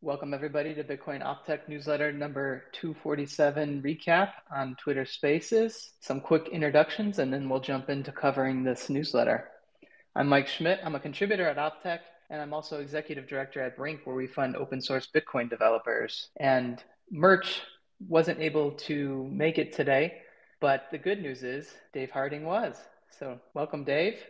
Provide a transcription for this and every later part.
Welcome, everybody, to Bitcoin Optech newsletter number 247 recap on Twitter Spaces. Some quick introductions, and then we'll jump into covering this newsletter. I'm Mike Schmidt. I'm a contributor at Optech, and I'm also executive director at Brink, where we fund open source Bitcoin developers. And Murch wasn't able to make it today, but the good news is Dave Harding was. So, welcome, Dave.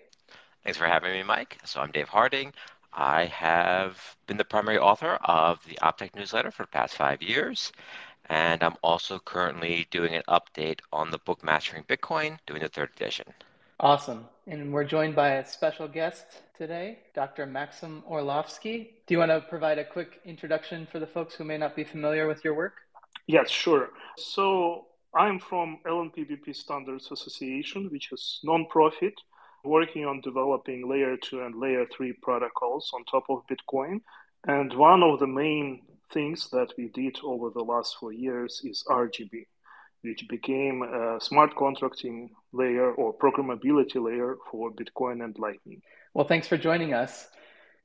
Thanks for having me, Mike. So, I'm Dave Harding. I have been the primary author of the Optech newsletter for the past five years. And I'm also currently doing an update on the book Mastering Bitcoin, doing the third edition. Awesome. And we're joined by a special guest today, Dr. Maxim Orlovsky. Do you want to provide a quick introduction for the folks who may not be familiar with your work? Yes, sure. So I'm from LNPBP Standards Association, which is non-profit working on developing layer 2 and layer 3 protocols on top of Bitcoin. And one of the main things that we did over the last four years is RGB, which became a smart contracting layer or programmability layer for Bitcoin and Lightning. Well, thanks for joining us.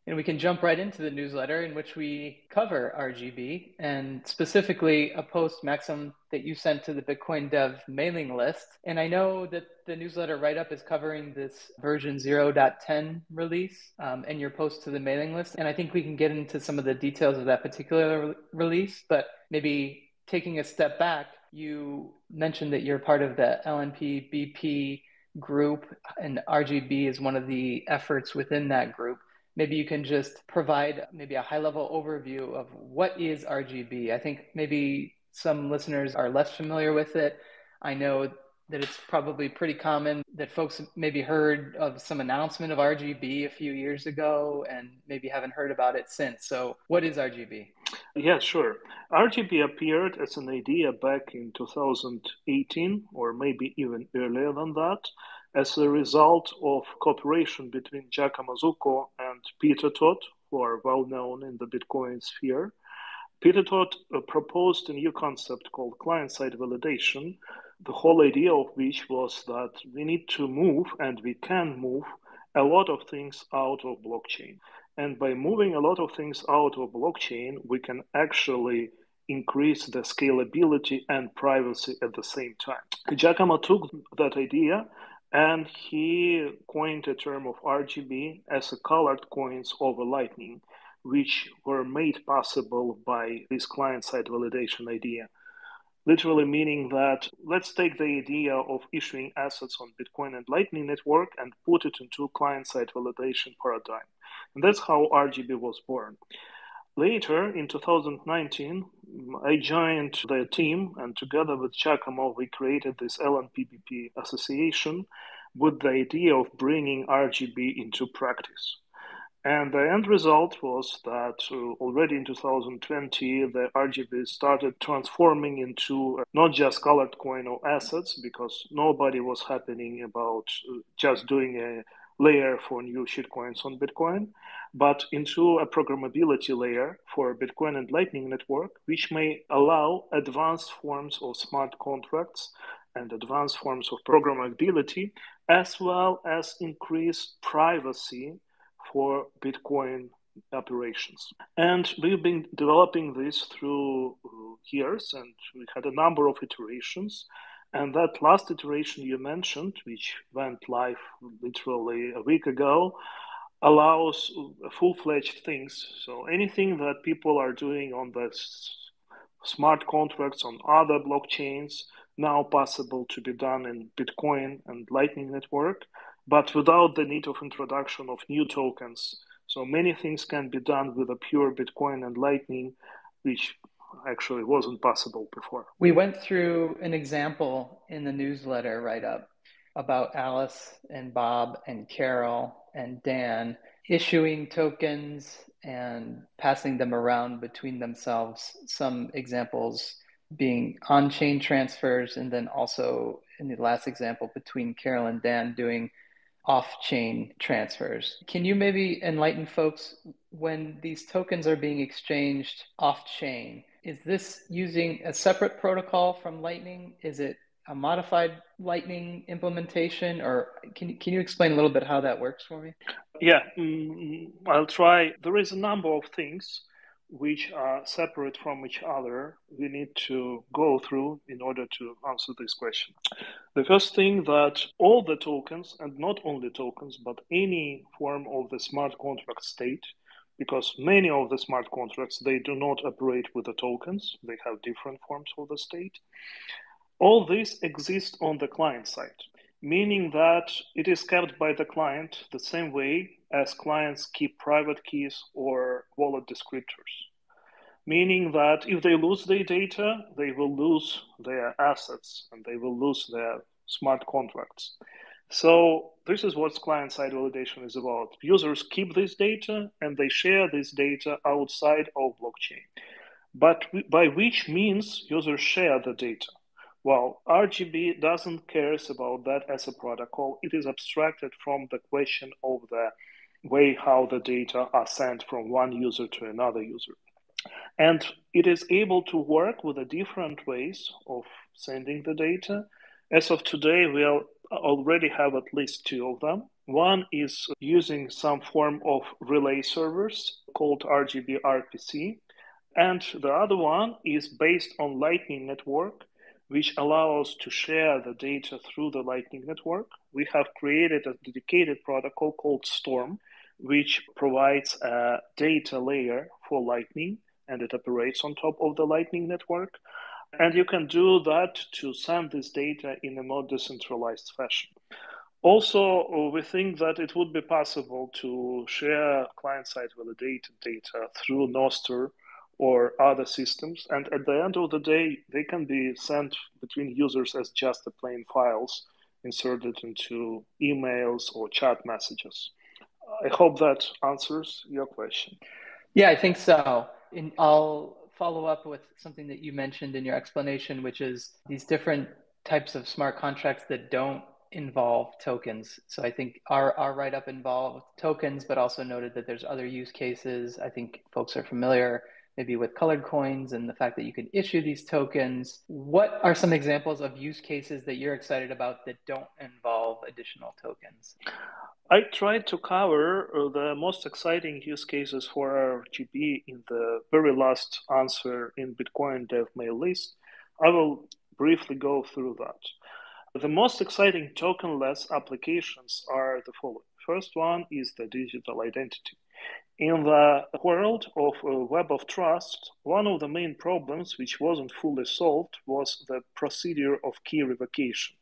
And we can jump right into the newsletter in which we cover RGB and specifically a post, Maxim, that you sent to the Bitcoin Dev mailing list. And I know that the newsletter write up is covering this version 0.10 release um, and your post to the mailing list. And I think we can get into some of the details of that particular re- release, but maybe taking a step back, you mentioned that you're part of the LNP BP group, and RGB is one of the efforts within that group maybe you can just provide maybe a high level overview of what is RGB. I think maybe some listeners are less familiar with it. I know that it's probably pretty common that folks maybe heard of some announcement of RGB a few years ago and maybe haven't heard about it since. So, what is RGB? Yeah, sure. RGB appeared as an idea back in 2018 or maybe even earlier than that as a result of cooperation between Giacomo Zucco and Peter Todd, who are well known in the Bitcoin sphere. Peter Todd uh, proposed a new concept called client side validation, the whole idea of which was that we need to move and we can move a lot of things out of blockchain. And by moving a lot of things out of blockchain, we can actually increase the scalability and privacy at the same time. Giacomo took that idea and he coined the term of RGB as a colored coins over Lightning, which were made possible by this client side validation idea. Literally meaning that let's take the idea of issuing assets on Bitcoin and Lightning Network and put it into client side validation paradigm. And that's how RGB was born. Later, in 2019, I joined the team, and together with Giacomo, we created this LNPBP association with the idea of bringing RGB into practice. And the end result was that uh, already in 2020, the RGB started transforming into uh, not just colored coin or assets, because nobody was happening about uh, just doing a layer for new shitcoins on Bitcoin, but into a programmability layer for Bitcoin and Lightning Network, which may allow advanced forms of smart contracts and advanced forms of programmability, as well as increased privacy for Bitcoin operations. And we've been developing this through years, and we had a number of iterations. And that last iteration you mentioned, which went live literally a week ago, allows full fledged things. So anything that people are doing on the smart contracts on other blockchains now possible to be done in Bitcoin and Lightning Network, but without the need of introduction of new tokens. So many things can be done with a pure Bitcoin and Lightning, which actually wasn't possible before. We went through an example in the newsletter write up about Alice and Bob and Carol and Dan issuing tokens and passing them around between themselves. Some examples being on chain transfers, and then also in the last example between Carol and Dan doing off chain transfers. Can you maybe enlighten folks when these tokens are being exchanged off chain? Is this using a separate protocol from Lightning? Is it a modified Lightning implementation, or can can you explain a little bit how that works for me? Yeah, mm, I'll try. There is a number of things which are separate from each other we need to go through in order to answer this question. The first thing that all the tokens, and not only tokens, but any form of the smart contract state, because many of the smart contracts they do not operate with the tokens, they have different forms of the state. All this exists on the client side, meaning that it is kept by the client the same way as clients keep private keys or wallet descriptors. Meaning that if they lose their data, they will lose their assets and they will lose their smart contracts. So this is what client-side validation is about. Users keep this data and they share this data outside of blockchain. But by which means users share the data? Well, RGB doesn't cares about that as a protocol. It is abstracted from the question of the way how the data are sent from one user to another user. And it is able to work with the different ways of sending the data. As of today, we already have at least two of them. One is using some form of relay servers called RGB RPC. And the other one is based on Lightning Network, which allows to share the data through the Lightning Network. We have created a dedicated protocol called Storm, which provides a data layer for Lightning and it operates on top of the Lightning Network. And you can do that to send this data in a more decentralized fashion. Also, we think that it would be possible to share client-side validated data through Nostr or other systems. And at the end of the day, they can be sent between users as just the plain files inserted into emails or chat messages. I hope that answers your question. Yeah, I think so. And I'll follow up with something that you mentioned in your explanation, which is these different types of smart contracts that don't involve tokens. So I think our, our write up involved tokens, but also noted that there's other use cases. I think folks are familiar maybe with colored coins and the fact that you can issue these tokens. What are some examples of use cases that you're excited about that don't involve additional tokens? I tried to cover uh, the most exciting use cases for RGB in the very last answer in Bitcoin Dev mail list. I will briefly go through that. The most exciting tokenless applications are the following. First one is the digital identity. In the world of uh, Web of Trust, one of the main problems which wasn't fully solved was the procedure of key revocation.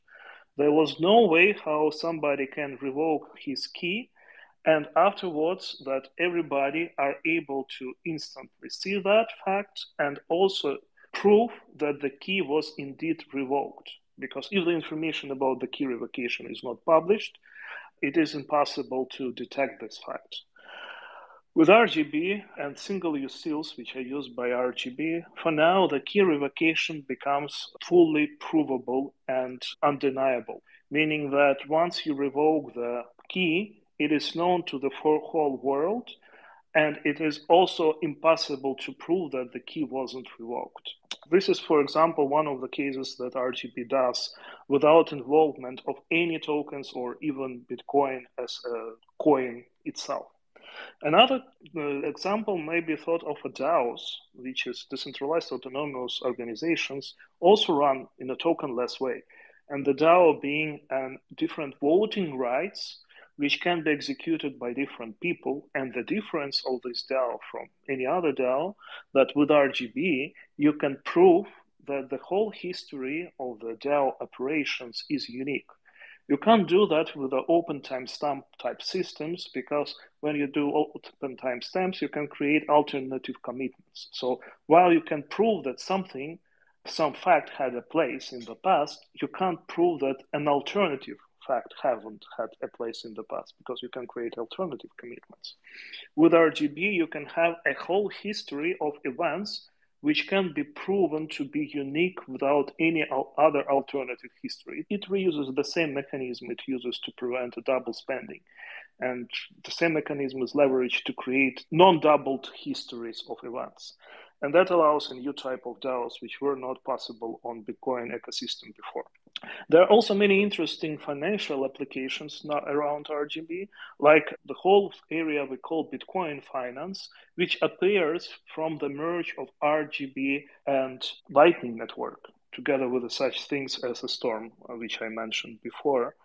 There was no way how somebody can revoke his key and afterwards that everybody are able to instantly see that fact and also prove that the key was indeed revoked. Because if the information about the key revocation is not published, it is impossible to detect this fact. With RGB and single-use seals, which are used by RGB, for now the key revocation becomes fully provable and undeniable, meaning that once you revoke the key, it is known to the whole world, and it is also impossible to prove that the key wasn't revoked. This is, for example, one of the cases that RGB does without involvement of any tokens or even Bitcoin as a coin itself. Another uh, example may be thought of a DAOs, which is decentralized autonomous organizations, also run in a tokenless way. And the DAO being an different voting rights, which can be executed by different people. And the difference of this DAO from any other DAO, that with RGB, you can prove that the whole history of the DAO operations is unique. You can't do that with the open timestamp type systems because when you do open timestamps, you can create alternative commitments. So while you can prove that something, some fact had a place in the past, you can't prove that an alternative fact haven't had a place in the past because you can create alternative commitments. With RGB, you can have a whole history of events which can be proven to be unique without any other alternative history. It reuses the same mechanism it uses to prevent double spending. And the same mechanism is leveraged to create non doubled histories of events. And that allows a new type of DAOs which were not possible on Bitcoin ecosystem before. There are also many interesting financial applications around RGB, like the whole area we call Bitcoin finance, which appears from the merge of RGB and Lightning Network, together with such things as a storm, uh, which I mentioned before.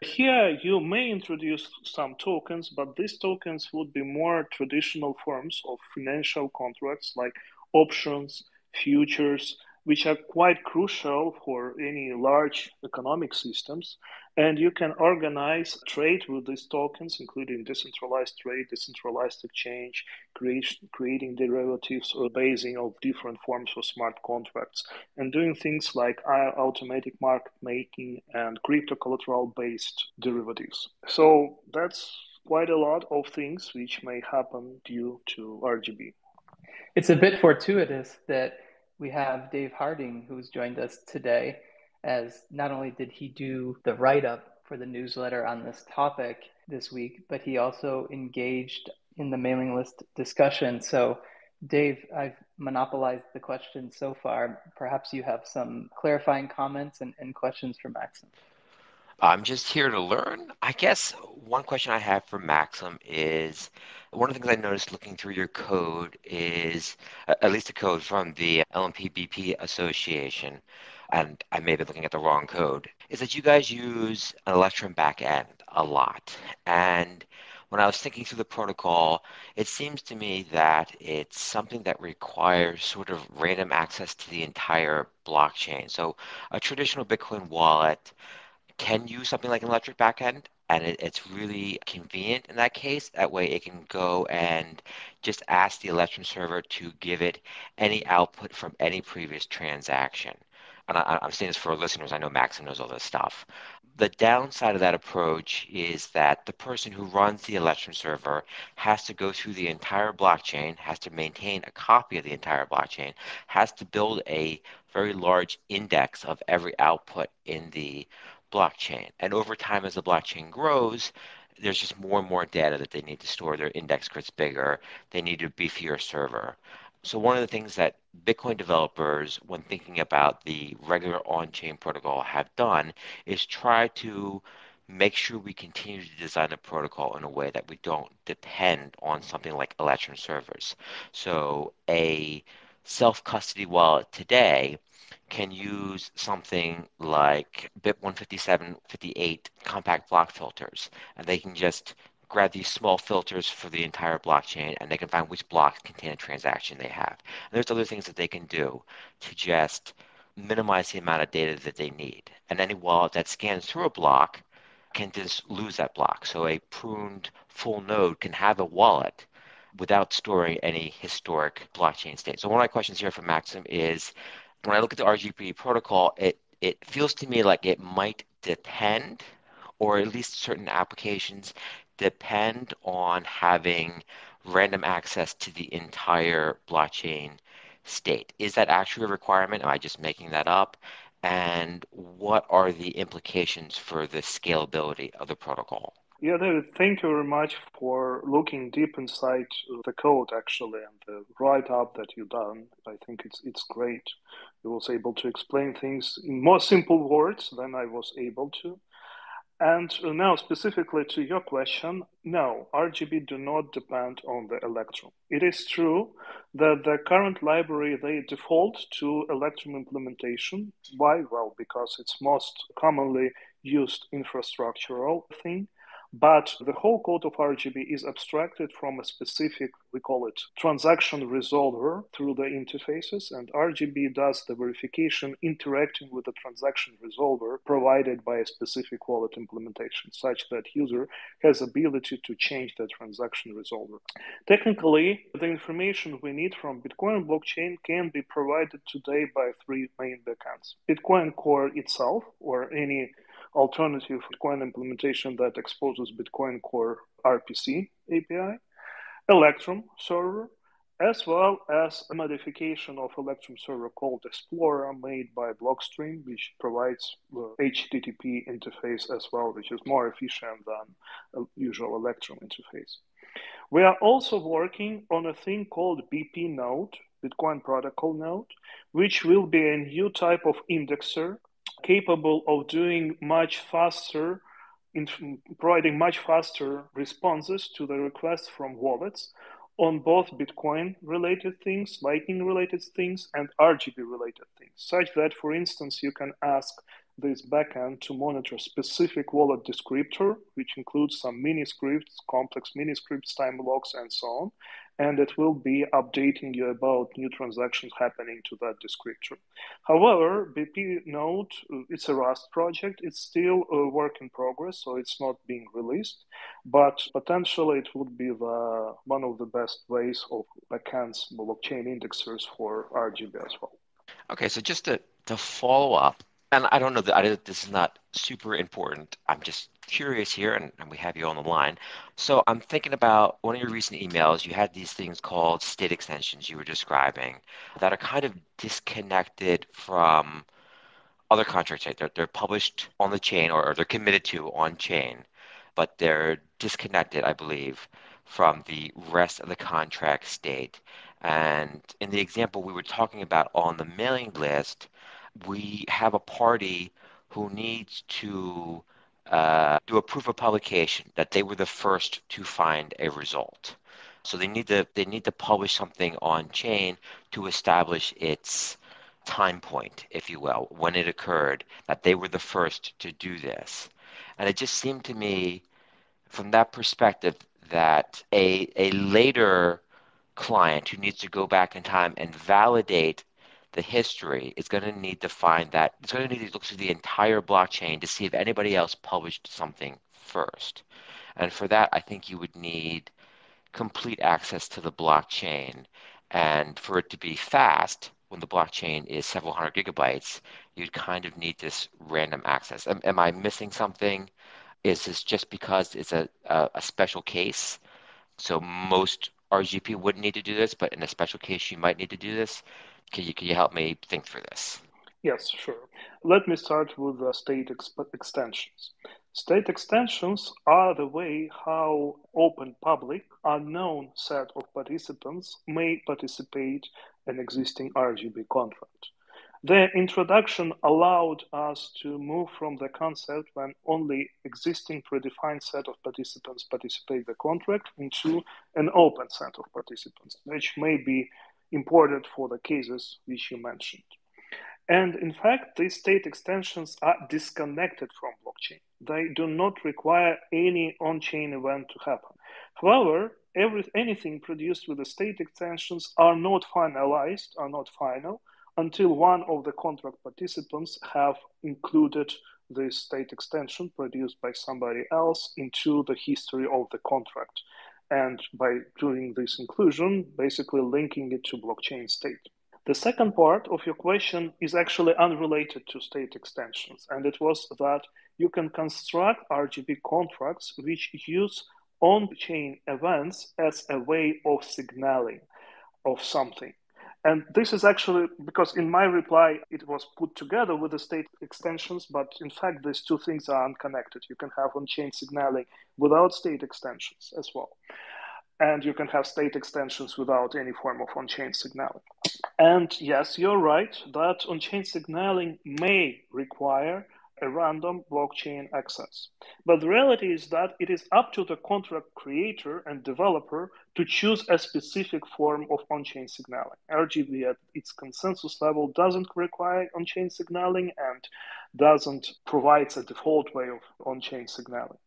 Here, you may introduce some tokens, but these tokens would be more traditional forms of financial contracts like options, futures, which are quite crucial for any large economic systems. And you can organize trade with these tokens, including decentralized trade, decentralized exchange, creation, creating derivatives or basing of different forms of smart contracts, and doing things like uh, automatic market making and crypto collateral based derivatives. So that's quite a lot of things which may happen due to RGB. It's a bit fortuitous that we have Dave Harding, who's joined us today, as not only did he do the write up for the newsletter on this topic this week, but he also engaged in the mailing list discussion. So, Dave, I've monopolized the questions so far. Perhaps you have some clarifying comments and, and questions for Maxim. I'm just here to learn. I guess one question I have for Maxim is one of the things I noticed looking through your code is, at least the code from the LMP Association, and I may be looking at the wrong code, is that you guys use an Electrum backend a lot. And when I was thinking through the protocol, it seems to me that it's something that requires sort of random access to the entire blockchain. So a traditional Bitcoin wallet can use something like an Electrum backend and it, it's really convenient in that case. That way it can go and just ask the Electrum server to give it any output from any previous transaction. And I, am saying this for listeners, I know Maxim knows all this stuff. The downside of that approach is that the person who runs the Electrum server has to go through the entire blockchain, has to maintain a copy of the entire blockchain, has to build a very large index of every output in the blockchain. And over time, as the blockchain grows, there's just more and more data that they need to store. Their index gets bigger. They need a beefier server. So one of the things that Bitcoin developers, when thinking about the regular on-chain protocol, have done is try to make sure we continue to design the protocol in a way that we don't depend on something like Electrum servers. So a self-custody wallet today can use something like BIP 15758 compact block filters, and they can just grab these small filters for the entire blockchain and they can find which blocks contain a transaction they have. And there's other things that they can do to just minimize the amount of data that they need. And any wallet that scans through a block can just lose that block. So a pruned full node can have a wallet without storing any historic blockchain state. So one of my questions here for Maxim is when I look at the RGB protocol, it it feels to me like it might depend, or at least certain applications depend on having random access to the entire blockchain state. Is that actually a requirement? Am I just making that up? And what are the implications for the scalability of the protocol? Yeah, David, thank you very much for looking deep inside the code actually and the write up that you've done. I think it's it's great. You was able to explain things in more simple words than I was able to. And now, specifically to your question, no, RGB do not depend on the Electrum. It is true that the current library they default to Electrum implementation. Why? Well, because it's most commonly used infrastructural thing. But the whole code of RGB is abstracted from a specific, we call it transaction resolver through the interfaces, and RGB does the verification interacting with the transaction resolver provided by a specific wallet implementation, such that user has ability to change the transaction resolver. Technically, the information we need from Bitcoin blockchain can be provided today by three main backends. Bitcoin Core itself, or any alternative Bitcoin implementation that exposes Bitcoin Core RPC API, Electrum server, as well as a modification of Electrum server called Esplora made by Blockstream, which provides the HTTP interface as well, which is more efficient than usual Electrum interface. We are also working on a thing called BP node, Bitcoin Protocol node, which will be a new type of indexer capable of doing much faster, in providing much faster responses to the requests from wallets on both Bitcoin related things, Lightning related things, and RGB related things, such that, for instance, you can ask this backend to monitor specific wallet descriptor, which includes some mini scripts, complex mini scripts, time locks, and so on. And it will be updating you about new transactions happening to that descriptor. However, BP Node, it's a Rust project. It's still a work in progress, so it's not being released. But potentially, it would be the, one of the best ways of backends blockchain indexers for RGB as well. Okay, so just to, to follow up, and I don't know that I, this is not super important. I'm just curious here, and, and, we have you on the line. So I'm thinking about one of your recent emails. You had these things called state extensions you were describing that are kind of disconnected from other contracts. Right? They're, they're published on the chain or, or they're committed to on chain, but they're disconnected, I believe, from the rest of the contract state. And in the example we were talking about on the mailing list, we have a party who needs to uh, do a proof of publication that they were the first to find a result. So they need to they need to publish something on chain to establish its time point, if you will, when it occurred, that they were the first to do this. And it just seemed to me, from that perspective, that a a later client who needs to go back in time and validate the history is going to need to find that it's going to need to look through the entire blockchain to see if anybody else published something first. And for that, I think you would need complete access to the blockchain. And for it to be fast, when the blockchain is several hundred gigabytes, you'd kind of need this random access. Am, am I missing something? Is this just because it's a, a, a special case? So most RGB wouldn't need to do this, but in a special case, you might need to do this. Can you, can you help me think through this? Yes, sure. Let me start with the state extensions. State extensions are the way how open, public, unknown set of participants may participate in existing RGB contract. The introduction allowed us to move from the concept when only existing predefined set of participants participate the contract into an open set of participants, which may be imported for the cases which you mentioned. And in fact, these state extensions are disconnected from blockchain. They do not require any on chain event to happen. However, every, anything produced with the state extensions are not finalized, are not final, until one of the contract participants have included this state extension produced by somebody else into the history of the contract and by doing this inclusion, basically linking it to blockchain state. The second part of your question is actually unrelated to state extensions, and it was that you can construct RGB contracts which use on chain events as a way of signaling of something. And this is actually because in my reply, it was put together with the state extensions, but in fact, these two things are unconnected. You can have on chain signaling without state extensions as well. And you can have state extensions without any form of on chain signaling. And yes, you're right that on chain signaling may require a random blockchain access. But the reality is that it is up to the contract creator and developer to choose a specific form of on chain signaling. RGB at its consensus level doesn't require on chain signaling and doesn't provide a default way of on chain signaling.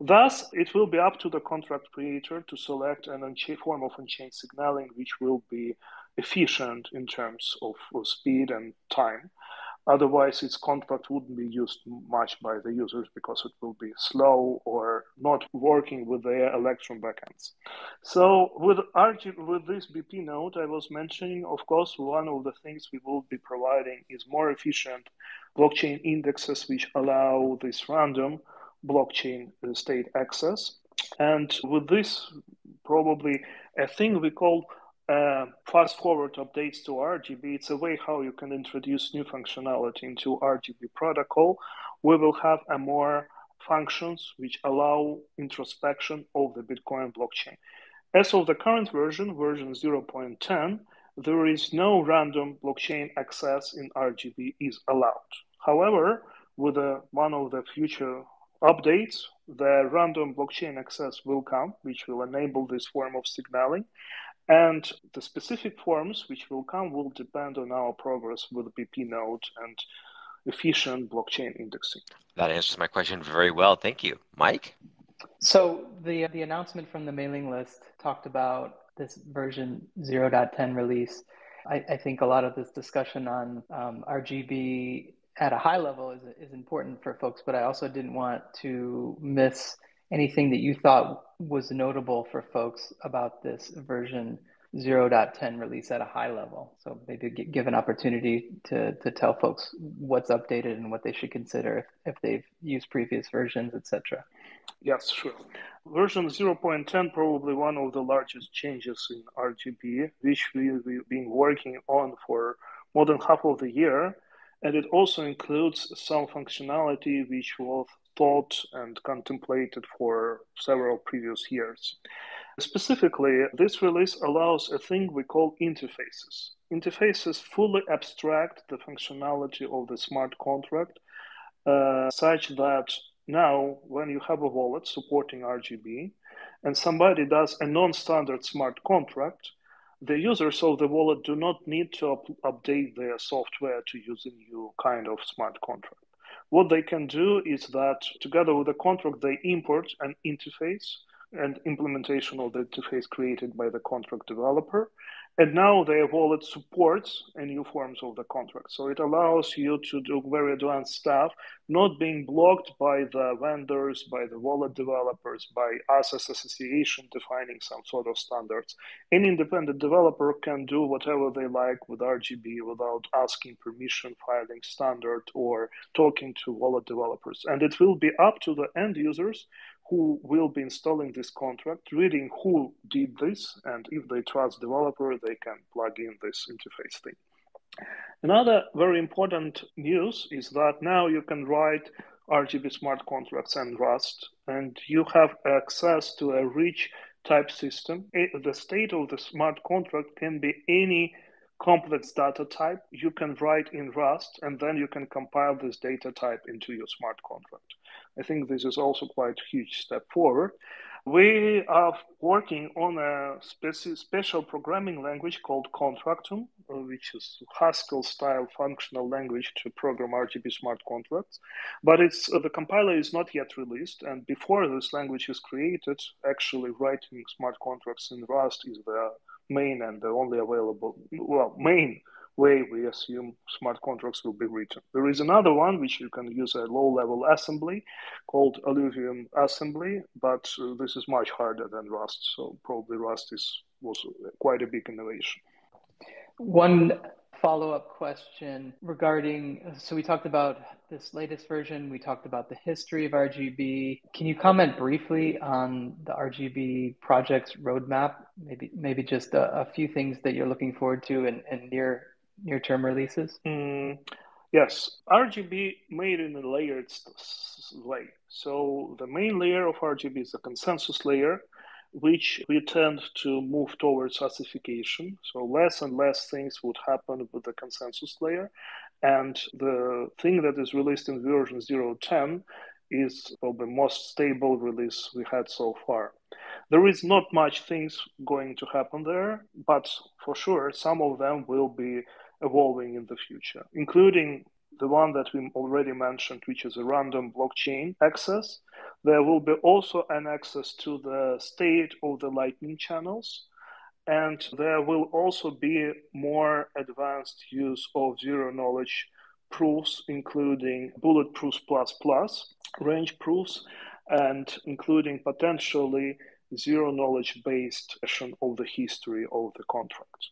Thus, it will be up to the contract creator to select an on-chain form of on chain signaling which will be efficient in terms of, of speed and time. Otherwise, its contract wouldn't be used much by the users because it will be slow or not working with their Electrum backends. So with RG, with this BP node I was mentioning, of course, one of the things we will be providing is more efficient blockchain indexes which allow this random blockchain uh, state access. And with this, probably a thing we call uh, fast forward updates to RGB. It's a way how you can introduce new functionality into RGB protocol. We will have a more functions which allow introspection of the Bitcoin blockchain. As of the current version, version 0.10, there is no random blockchain access in RGB is allowed. However, with uh, one of the future updates, the random blockchain access will come, which will enable this form of signaling. And the specific forms which will come will depend on our progress with BP node and efficient blockchain indexing. That answers my question very well. Thank you. Mike? So the the announcement from the mailing list talked about this version 0.10 release. I, I think a lot of this discussion on um, RGB at a high level is, is important for folks, but I also didn't want to miss anything that you thought was notable for folks about this version 0.10 release at a high level. So maybe give an opportunity to, to tell folks what's updated and what they should consider if, if they've used previous versions, etc. Yes, sure. Version 0.10 probably one of the largest changes in RGB, which we've been working on for more than half of the year. And it also includes some functionality which was thought and contemplated for several previous years. Specifically, this release allows a thing we call interfaces. Interfaces fully abstract the functionality of the smart contract uh, such that now when you have a wallet supporting RGB and somebody does a non standard smart contract, the users of the wallet do not need to up- update their software to use a new kind of smart contract. What they can do is that together with the contract, they import an interface and implementation of the interface created by the contract developer. And now their wallet supports a new forms of the contract. So it allows you to do very advanced stuff, not being blocked by the vendors, by the wallet developers, by us as association defining some sort of standards. Any independent developer can do whatever they like with RGB without asking permission, filing standard, or talking to wallet developers. And it will be up to the end users who will be installing this contract, reading who did this, and if they trust developer, they can plug in this interface thing. Another very important news is that now you can write RGB smart contracts and Rust, and you have access to a rich type system. Eh, the state of the smart contract can be any complex data type you can write in Rust, and then you can compile this data type into your smart contract. I think this is also quite a huge step forward. We are working on a speci- special programming language called Contractum, uh, which is Haskell style functional language to program RGB smart contracts. But it's uh, the compiler is not yet released, and before this language is created, actually writing smart contracts in Rust is the main and the only available well main way we assume smart contracts will be written. There is another one which you can use a low level assembly called AluVM assembly, but uh, this is much harder than Rust. So probably Rust is was quite a big innovation. One follow up question regarding so we talked about this latest version, we talked about the history of RGB. Can you comment briefly on the RGB project's roadmap? Maybe maybe just a, a few things that you're looking forward to and, and near near term releases? Mm, yes, RGB made in a layered way. So the main layer of RGB is the consensus layer, which we tend to move towards ossification. So less and less things would happen with the consensus layer. And the thing that is released in version 0.10 is probably the most stable release we had so far. There is not much things going to happen there, but for sure some of them will be evolving in the future, including the one that we already mentioned, which is a random blockchain access. There will be also an access to the state of the Lightning channels. And there will also be more advanced use of zero knowledge proofs, including bulletproofs plus plus range proofs, and including potentially zero knowledge based version of the history of the contract.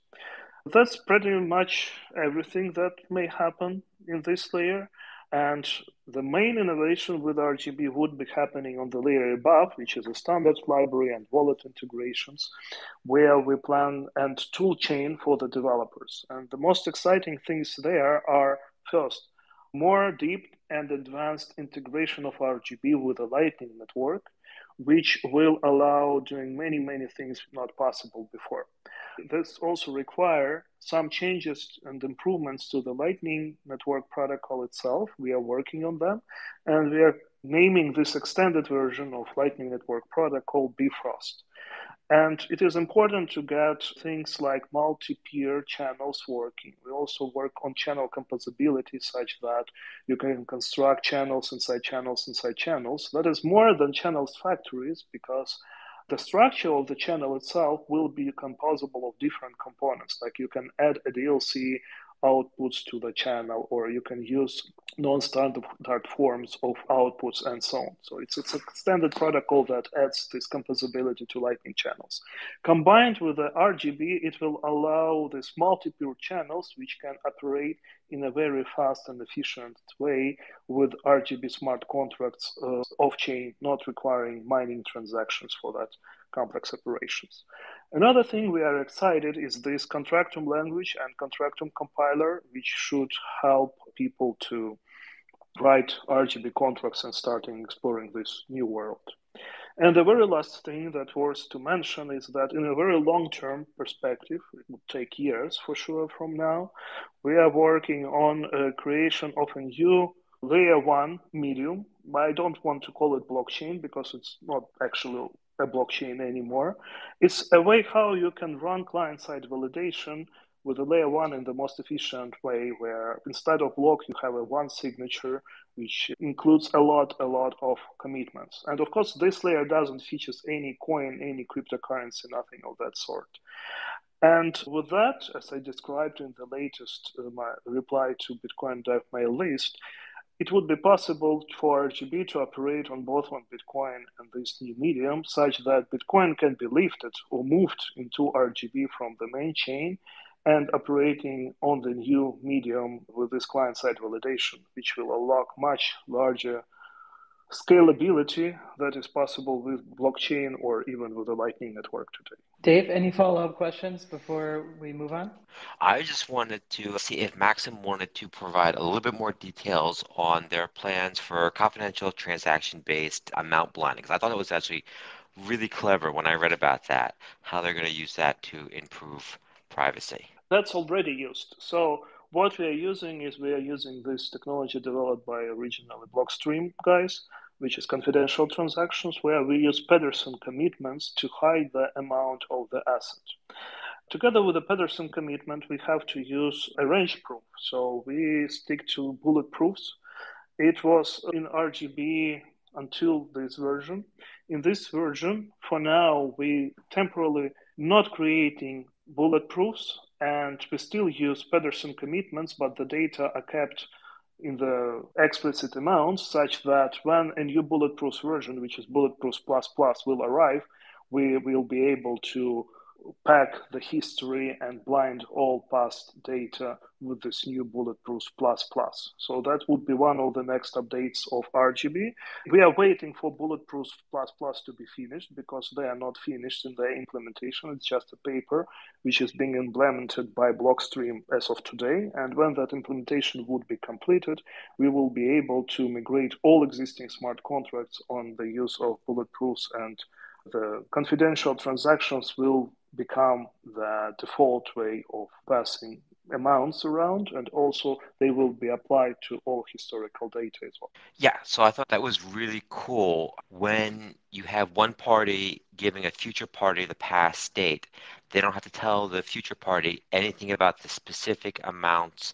That's pretty much everything that may happen in this layer. And the main innovation with RGB would be happening on the layer above, which is a standard library and wallet integrations, where we plan and toolchain for the developers. And the most exciting things there are first, more deep and advanced integration of RGB with the Lightning Network, which will allow doing many, many things not possible before. This also require some changes and improvements to the Lightning Network protocol itself. We are working on them, and we are naming this extended version of Lightning Network protocol Bifrost. And it is important to get things like multi-peer channels working. We also work on channel composability such that you can construct channels inside channels inside channels. That is more than channels factories because the structure of the channel itself will be composable of different components. Like you can add a DLC outputs to the channel, or you can use non-standard forms of outputs and so on. So it's, it's a standard protocol that adds this composability to Lightning channels. Combined with the RGB, it will allow these multi-peer channels, which can operate in a very fast and efficient way with RGB smart contracts uh, off-chain, not requiring mining transactions for that complex operations. Another thing we are excited is this Contractum language and Contractum compiler, which should help people to write RGB contracts and starting exploring this new world. And the very last thing that was to mention is that in a very long-term perspective, it would take years for sure from now, we are working on a creation of a new layer one medium. I don't want to call it blockchain because it's not actually a blockchain anymore. It's a way how you can run client-side validation with a layer one in the most efficient way, where instead of block, you have a one signature, which includes a lot, a lot of commitments. And of course, this layer doesn't features any coin, any cryptocurrency, nothing of that sort. And with that, as I described in the latest uh, my reply to Bitcoin Dev mail list, it would be possible for RGB to operate on both on Bitcoin and this new medium, such that Bitcoin can be lifted or moved into RGB from the main chain and operating on the new medium with this client-side validation, which will unlock much larger scalability that is possible with blockchain or even with the Lightning Network today. Dave, any follow-up questions before we move on? I just wanted to see if Maxim wanted to provide a little bit more details on their plans for confidential transaction-based amount blinding. Because I thought it was actually really clever when I read about that, how they're going to use that to improve privacy. That's already used. So what we are using is we are using this technology developed by originally Blockstream guys which is confidential transactions, where we use Pedersen commitments to hide the amount of the asset. Together with the Pedersen commitment, we have to use a range proof. So we stick to bullet proofs. It was in RGB until this version. In this version, for now, we temporarily not creating bullet proofs and we still use Pedersen commitments, but the data are kept in the explicit amounts such that when a new bulletproof version, which is bulletproof plus plus, will arrive, we will be able to pack the history and blind all past data with this new Bulletproof Plus Plus. So that would be one of the next updates of RGB. We are waiting for Bulletproof Plus Plus to be finished because they are not finished in their implementation. It's just a paper which is being implemented by Blockstream as of today. And when that implementation would be completed, we will be able to migrate all existing smart contracts on the use of Bulletproofs and the confidential transactions will become the default way of passing amounts around and also they will be applied to all historical data as well. Yeah, so I thought that was really cool when you have one party giving a future party the past state. They don't have to tell the future party anything about the specific amounts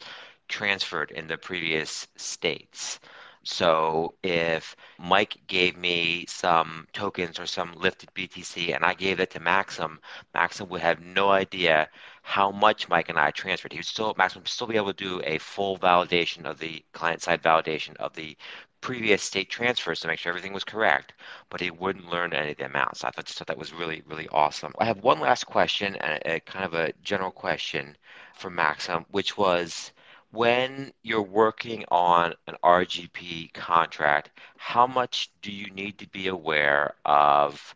transferred in the previous states. So if Mike gave me some tokens or some lifted BTC and I gave it to Maxim, Maxim would have no idea how much Mike and I transferred. He would still Maxim would still be able to do a full validation of the client side validation of the previous state transfers to make sure everything was correct, but he wouldn't learn any of the amounts. I thought, just thought that was really, really awesome. I have one last question and a, a kind of a general question for Maxim, which was when you're working on an RGB contract, how much do you need to be aware of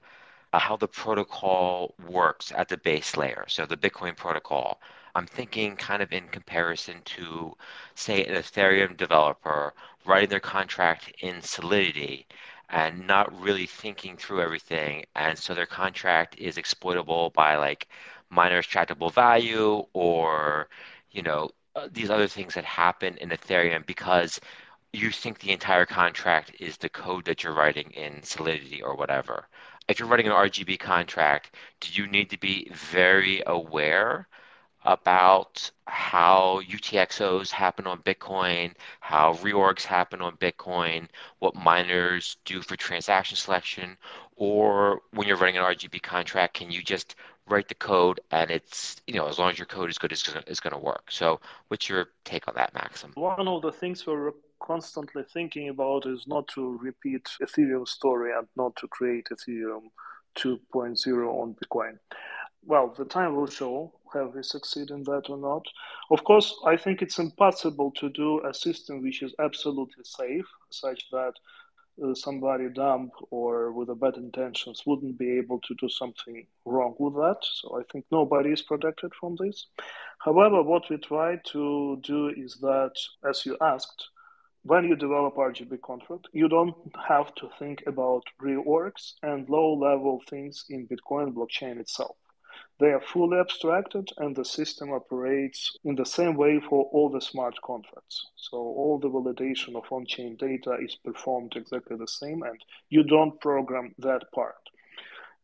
uh, how the protocol works at the base layer? So the Bitcoin protocol. I'm thinking kind of in comparison to, say, an Ethereum developer writing their contract in Solidity and not really thinking through everything. And so their contract is exploitable by like miner extractable value or, you know, uh, these other things that happen in Ethereum because you think the entire contract is the code that you're writing in Solidity or whatever. If you're writing an RGB contract, do you need to be very aware about how UTXOs happen on Bitcoin, how reorgs happen on Bitcoin, what miners do for transaction selection, or when you're running an RGB contract, can you just write the code and it's, you know, as long as your code is good, it's gonna, it's gonna work. So what's your take on that, Maxim? One of the things we're constantly thinking about is not to repeat Ethereum story and not to create Ethereum 2.0 on Bitcoin. Well, the time will show have we succeed in that or not. Of course, I think it's impossible to do a system which is absolutely safe, such that uh, somebody dumb or with a bad intentions wouldn't be able to do something wrong with that. So I think nobody is protected from this. However, what we try to do is that, as you asked, when you develop RGB contract, you don't have to think about reorgs and low-level things in Bitcoin blockchain itself. They are fully abstracted and the system operates in the same way for all the smart contracts. So all the validation of on-chain data is performed exactly the same and you don't program that part.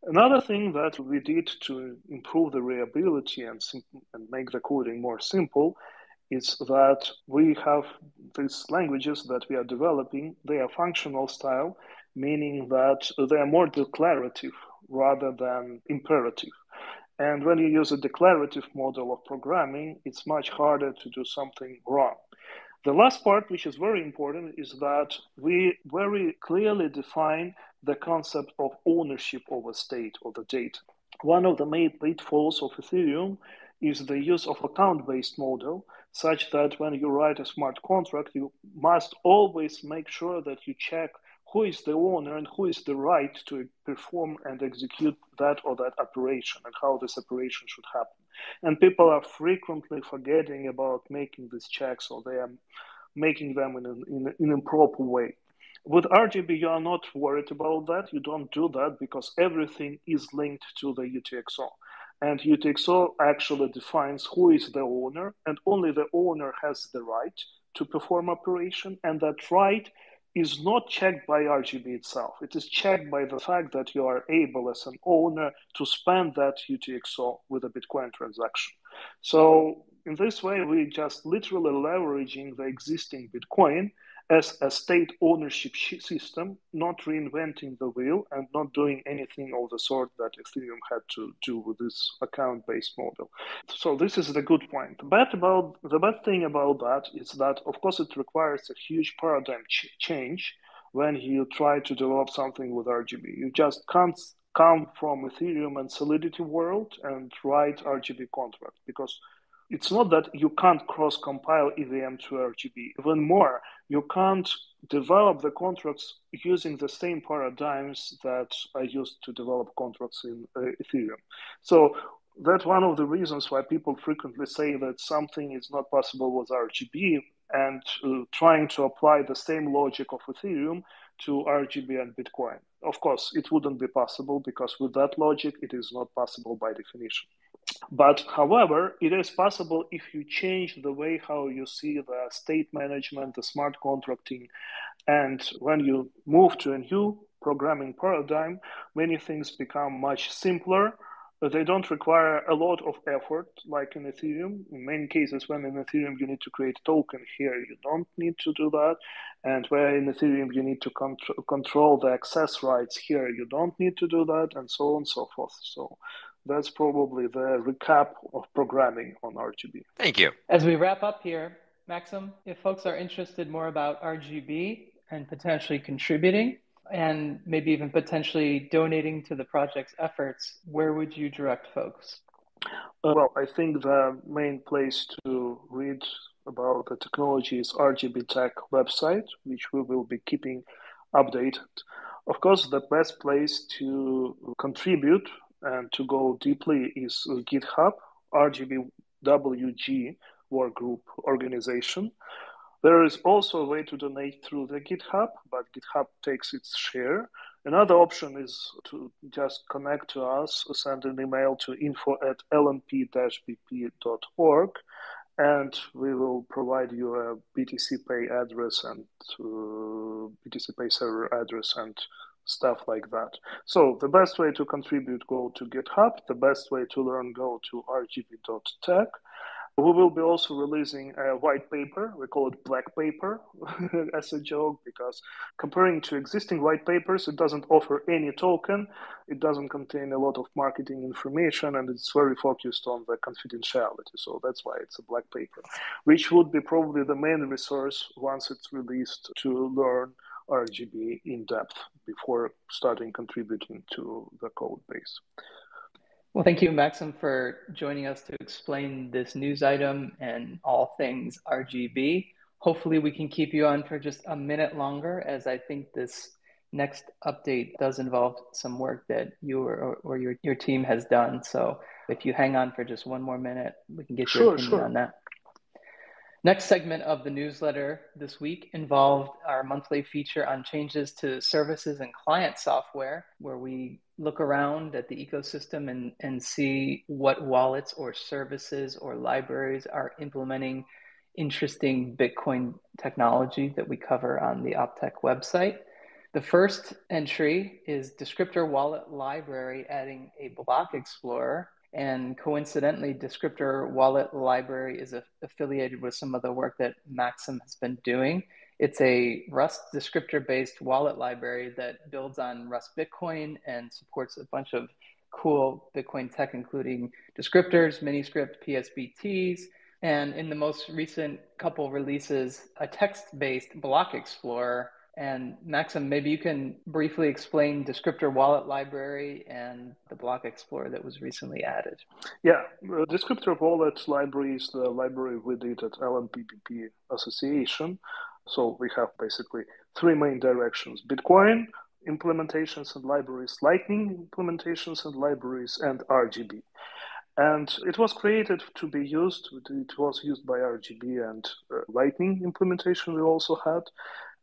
Another thing that we did to improve the reliability and, and make the coding more simple is that we have these languages that we are developing, they are functional style, meaning that they are more declarative rather than imperative. And when you use a declarative model of programming, it's much harder to do something wrong. The last part, which is very important, is that we very clearly define the concept of ownership a state or the data. One of the main pitfalls of Ethereum is the use of account-based model, such that when you write a smart contract, you must always make sure that you check who is the owner and who is the right to perform and execute that or that operation and how this operation should happen. And people are frequently forgetting about making these checks or they are making them in an, in an improper way. With RGB, you are not worried about that. You don't do that because everything is linked to the UTXO. And UTXO actually defines who is the owner, and only the owner has the right to perform operation, and that right is not checked by RGB itself. It is checked by the fact that you are able as an owner to spend that UTXO with a Bitcoin transaction. So in this way, we're just literally leveraging the existing Bitcoin as a state ownership system, not reinventing the wheel and not doing anything of the sort that Ethereum had to do with this account-based model. So this is the good point. Bad about the bad thing about that is that of course it requires a huge paradigm ch- change when you try to develop something with RGB. You just can't come from Ethereum and Solidity world and write RGB contract because it's not that you can't cross compile EVM to RGB. Even more, you can't develop the contracts using the same paradigms that I used to develop contracts in uh, Ethereum. So that's one of the reasons why people frequently say that something is not possible with RGB and uh, trying to apply the same logic of Ethereum to RGB and Bitcoin. Of course, it wouldn't be possible because with that logic, it is not possible by definition. But however, it is possible if you change the way how you see the state management, the smart contracting, and when you move to a new programming paradigm, many things become much simpler. They don't require a lot of effort, like in Ethereum. In many cases, when in Ethereum you need to create a token, here you don't need to do that. And where in Ethereum you need to contr- control the access rights, here you don't need to do that, and so on and so forth. So that's probably the recap of programming on RGB. Thank you. As we wrap up here, Maxim, if folks are interested more about RGB and potentially contributing and maybe even potentially donating to the project's efforts, where would you direct folks? Uh, well, I think the main place to read about the technology is RGB Tech website, which we will be keeping updated. Of course, the best place to contribute and to go deeply is GitHub, RGBWG work group organization. There is also a way to donate through the GitHub, but GitHub takes its share. Another option is to just connect to us, send an email to info at lnp-bp.org, and we will provide you a BTC Pay address and uh, BTC Pay server address and stuff like that. So the best way to contribute, go to GitHub. The best way to learn, go to rgb.tech. We will be also releasing a white paper. We call it black paper as a joke because comparing to existing white papers, it doesn't offer any token. It doesn't contain a lot of marketing information and it's very focused on the confidentiality. So that's why it's a black paper, which would be probably the main resource once it's released to learn RGB in depth before starting contributing to the code base. Well, thank you, Maxim, for joining us to explain this news item and all things RGB. Hopefully, we can keep you on for just a minute longer, as I think this next update does involve some work that you or, or your, your team has done. So, if you hang on for just one more minute, we can get your opinion sure. on that. Next segment of the newsletter this week involved our monthly feature on changes to services and client software, where we look around at the ecosystem and, and see what wallets or services or libraries are implementing interesting Bitcoin technology that we cover on the Optech website. The first entry is Descriptor Wallet Library adding a block explorer and coincidentally, Descriptor Wallet Library is a- affiliated with some of the work that Maxim has been doing. It's a Rust descriptor based wallet library that builds on Rust Bitcoin and supports a bunch of cool Bitcoin tech, including descriptors, miniscript, PSBTs, and in the most recent couple releases, a text based block explorer and Maxim, maybe you can briefly explain Descriptor Wallet Library and the Block Explorer that was recently added. Yeah, uh, Descriptor Wallet Library is the library we did at LNP-BP Association. So we have basically three main directions Bitcoin implementations and libraries, Lightning implementations and libraries, and RGB. And it was created to be used, it was used by RGB and uh, Lightning implementation we also had.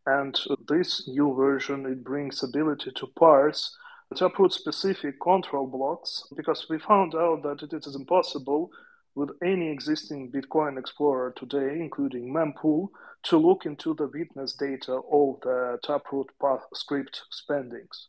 And this new version, it brings ability to parse Taproot specific control blocks because we found out that it is impossible with any existing Bitcoin Explorer today, including mempool, to look into the witness data of the Taproot path script spendings.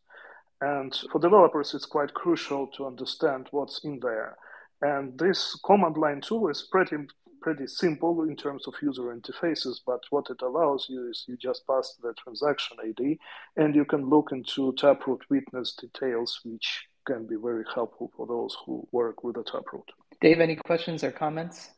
And for developers, it's quite crucial to understand what's in there. And this command line tool is pretty pretty simple in terms of user interfaces, but what it allows you is you just pass the transaction ID and you can look into Taproot witness details, which can be very helpful for those who work with the Taproot. Dave, any questions or comments?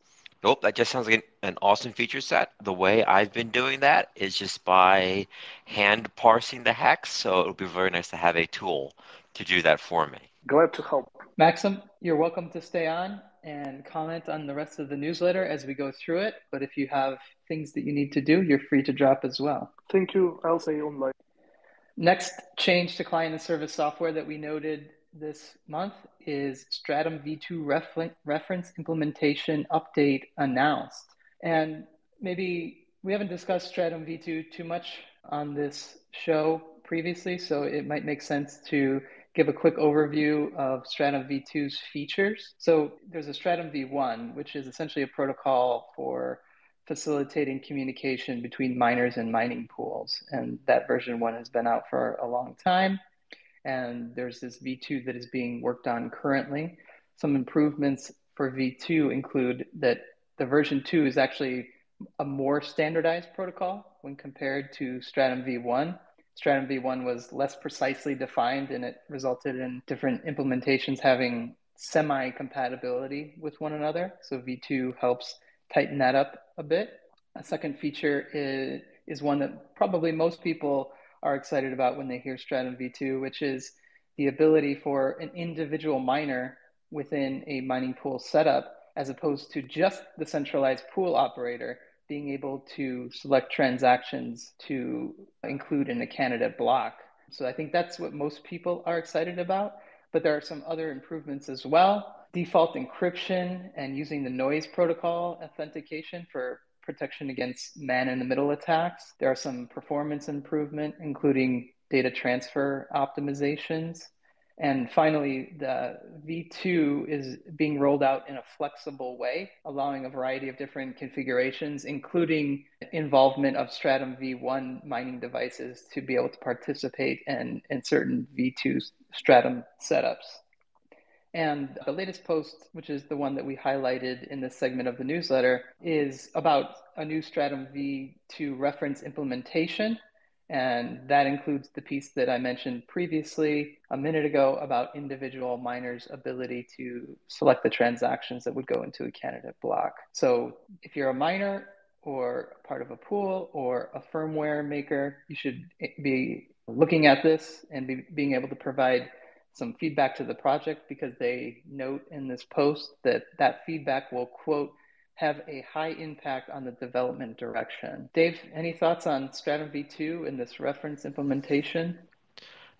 Nope, that just sounds like an, an, awesome feature set. The way I've been doing that is just by hand parsing the hex. So it would be very nice to have a tool to do that for me. Glad to help. Maxim, you're welcome to stay on and comment on the rest of the newsletter as we go through it. But if you have things that you need to do, you're free to drop as well. Thank you. I'll say online. Next change to client and service software that we noted this month is Stratum v2 refer- reference implementation update announced. And maybe we haven't discussed Stratum v2 too much on this show previously, so it might make sense to give a quick overview of Stratum v2's features. So there's a Stratum v1, which is essentially a protocol for facilitating communication between miners and mining pools. And that version one has been out for a long time. And there's this v2 that is being worked on currently. Some improvements for v2 include that the version two is actually a more standardized protocol when compared to Stratum v1 Stratum v1 was less precisely defined and it resulted in different implementations having semi compatibility with one another. So v2 helps tighten that up a bit. A second feature is, is one that probably most people are excited about when they hear Stratum v2, which is the ability for an individual miner within a mining pool setup, as opposed to just the centralized pool operator, being able to select transactions to include in a candidate block. So I think that's what most people are excited about. But there are some other improvements as well. Default encryption and using the noise protocol authentication for protection against man in the middle attacks. There are some performance improvement, including data transfer optimizations. And finally, the V2 is being rolled out in a flexible way, allowing a variety of different configurations, including involvement of Stratum V1 mining devices to be able to participate in, in certain V2 Stratum setups. And the latest post, which is the one that we highlighted in this segment of the newsletter, is about a new Stratum V2 reference implementation. And that includes the piece that I mentioned previously a minute ago about individual miners' ability to select the transactions that would go into a candidate block. So if you're a miner or part of a pool or a firmware maker, you should be looking at this and be, being able to provide some feedback to the project because they note in this post that that feedback will quote have a high impact on the development direction. Dave, any thoughts on Stratum v2 and this reference implementation?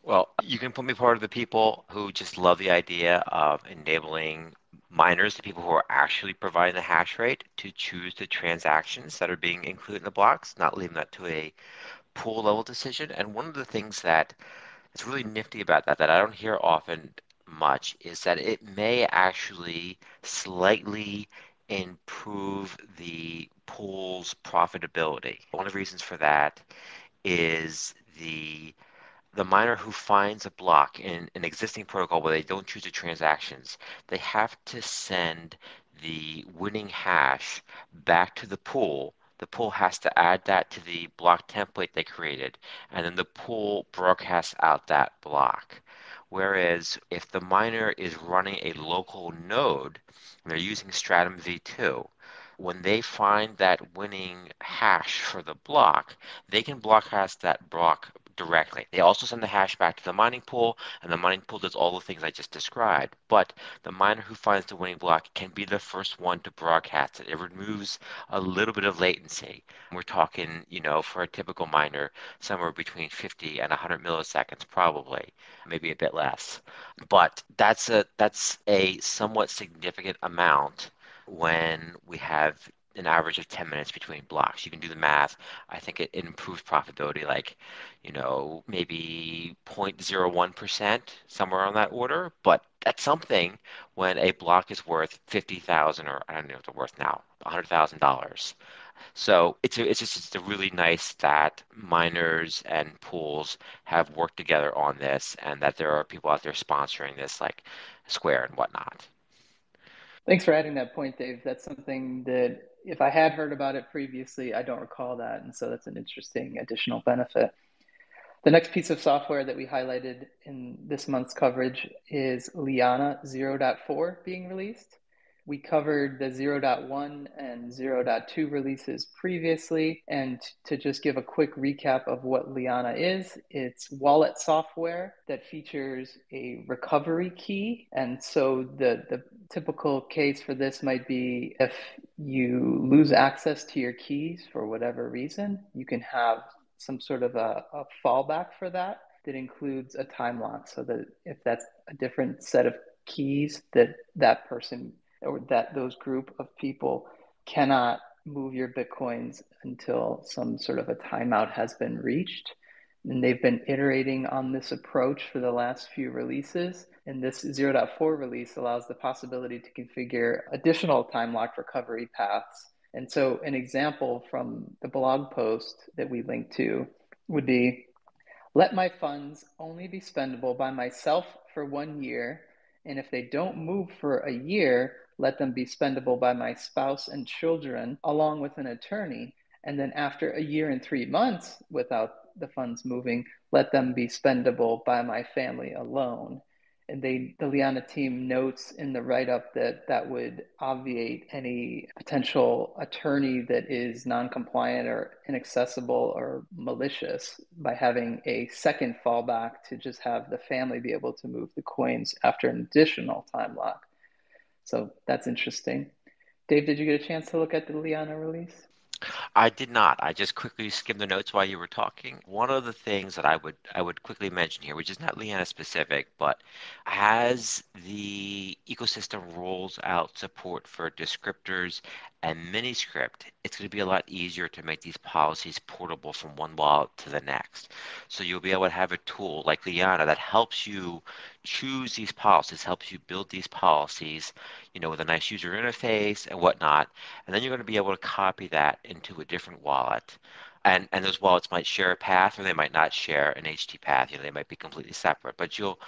Well, you can put me part of the people who just love the idea of enabling miners, the people who are actually providing the hash rate, to choose the transactions that are being included in the blocks, not leaving that to a pool level decision. And one of the things that is really nifty about that that I don't hear often much is that it may actually slightly improve the pool's profitability. One of the reasons for that is the the miner who finds a block in an existing protocol where they don't choose the transactions, they have to send the winning hash back to the pool the pool has to add that to the block template they created, and then the pool broadcasts out that block. Whereas if the miner is running a local node and they're using Stratum v2, when they find that winning hash for the block, they can block broadcast that block directly. They also send the hash back to the mining pool, and the mining pool does all the things I just described. But the miner who finds the winning block can be the first one to broadcast it. It removes a little bit of latency. We're talking, you know, for a typical miner, somewhere between 50 and 100 milliseconds, probably, maybe a bit less. But that's a that's a somewhat significant amount when we have an average of 10 minutes between blocks. You can do the math. I think it, it improves profitability like, you know, maybe 0.01%, somewhere on that order. But that's something when a block is worth 50,000 or I don't know what they're worth now, $100,000. So it's a, it's just it's a really nice that miners and pools have worked together on this and that there are people out there sponsoring this like Square and whatnot. Thanks for adding that point, Dave. That's something that if I had heard about it previously, I don't recall that. And so that's an interesting additional benefit. The next piece of software that we highlighted in this month's coverage is Liana 0.4 being released. We covered the 0.1 and 0.2 releases previously. And to just give a quick recap of what Liana is, it's wallet software that features a recovery key. And so the, the typical case for this might be if you lose access to your keys for whatever reason, you can have some sort of a, a fallback for that that includes a time lock so that if that's a different set of keys that that person or that those group of people cannot move your bitcoins until some sort of a timeout has been reached. And they've been iterating on this approach for the last few releases. And this 0.4 release allows the possibility to configure additional time locked recovery paths. And so, an example from the blog post that we linked to would be let my funds only be spendable by myself for one year. And if they don't move for a year, let them be spendable by my spouse and children, along with an attorney. And then after a year and three months without the funds moving, let them be spendable by my family alone. And they, the Liana team notes in the write up that that would obviate any potential attorney that is non compliant or inaccessible or malicious by having a second fallback to just have the family be able to move the coins after an additional time lock. So that's interesting. Dave, did you get a chance to look at the Liana release? I did not. I just quickly skimmed the notes while you were talking. One of the things that I would I would quickly mention here, which is not Liana specific, but as the ecosystem rolls out support for descriptors and Miniscript, it's going to be a lot easier to make these policies portable from one wallet to the next. So you'll be able to have a tool like Liana that helps you choose these policies, helps you build these policies, you know, with a nice user interface and whatnot. And then you're going to be able to copy that into a different wallet. And, and those wallets might share a path or they might not share an HD path. You know, they might be completely separate, but you'll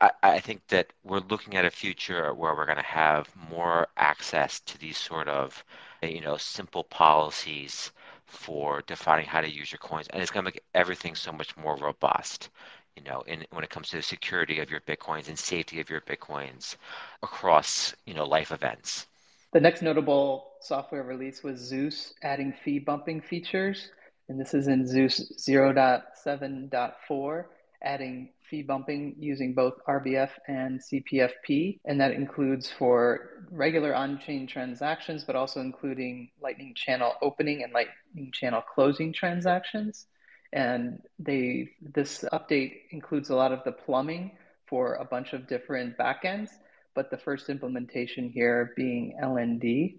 I, I think that we're looking at a future where we're going to have more access to these sort of, you know, simple policies for defining how to use your coins, and it's going to make everything so much more robust. You know, in when it comes to the security of your bitcoins and safety of your bitcoins across, you know, life events. The next notable software release was Zeus adding fee bumping features, and this is in Zeus 0.7.4, adding fee bumping using both RBF and CPFP, and that includes for regular on-chain transactions, but also including Lightning Channel opening and Lightning Channel closing transactions. And they this update includes a lot of the plumbing for a bunch of different backends, but the first implementation here being LND.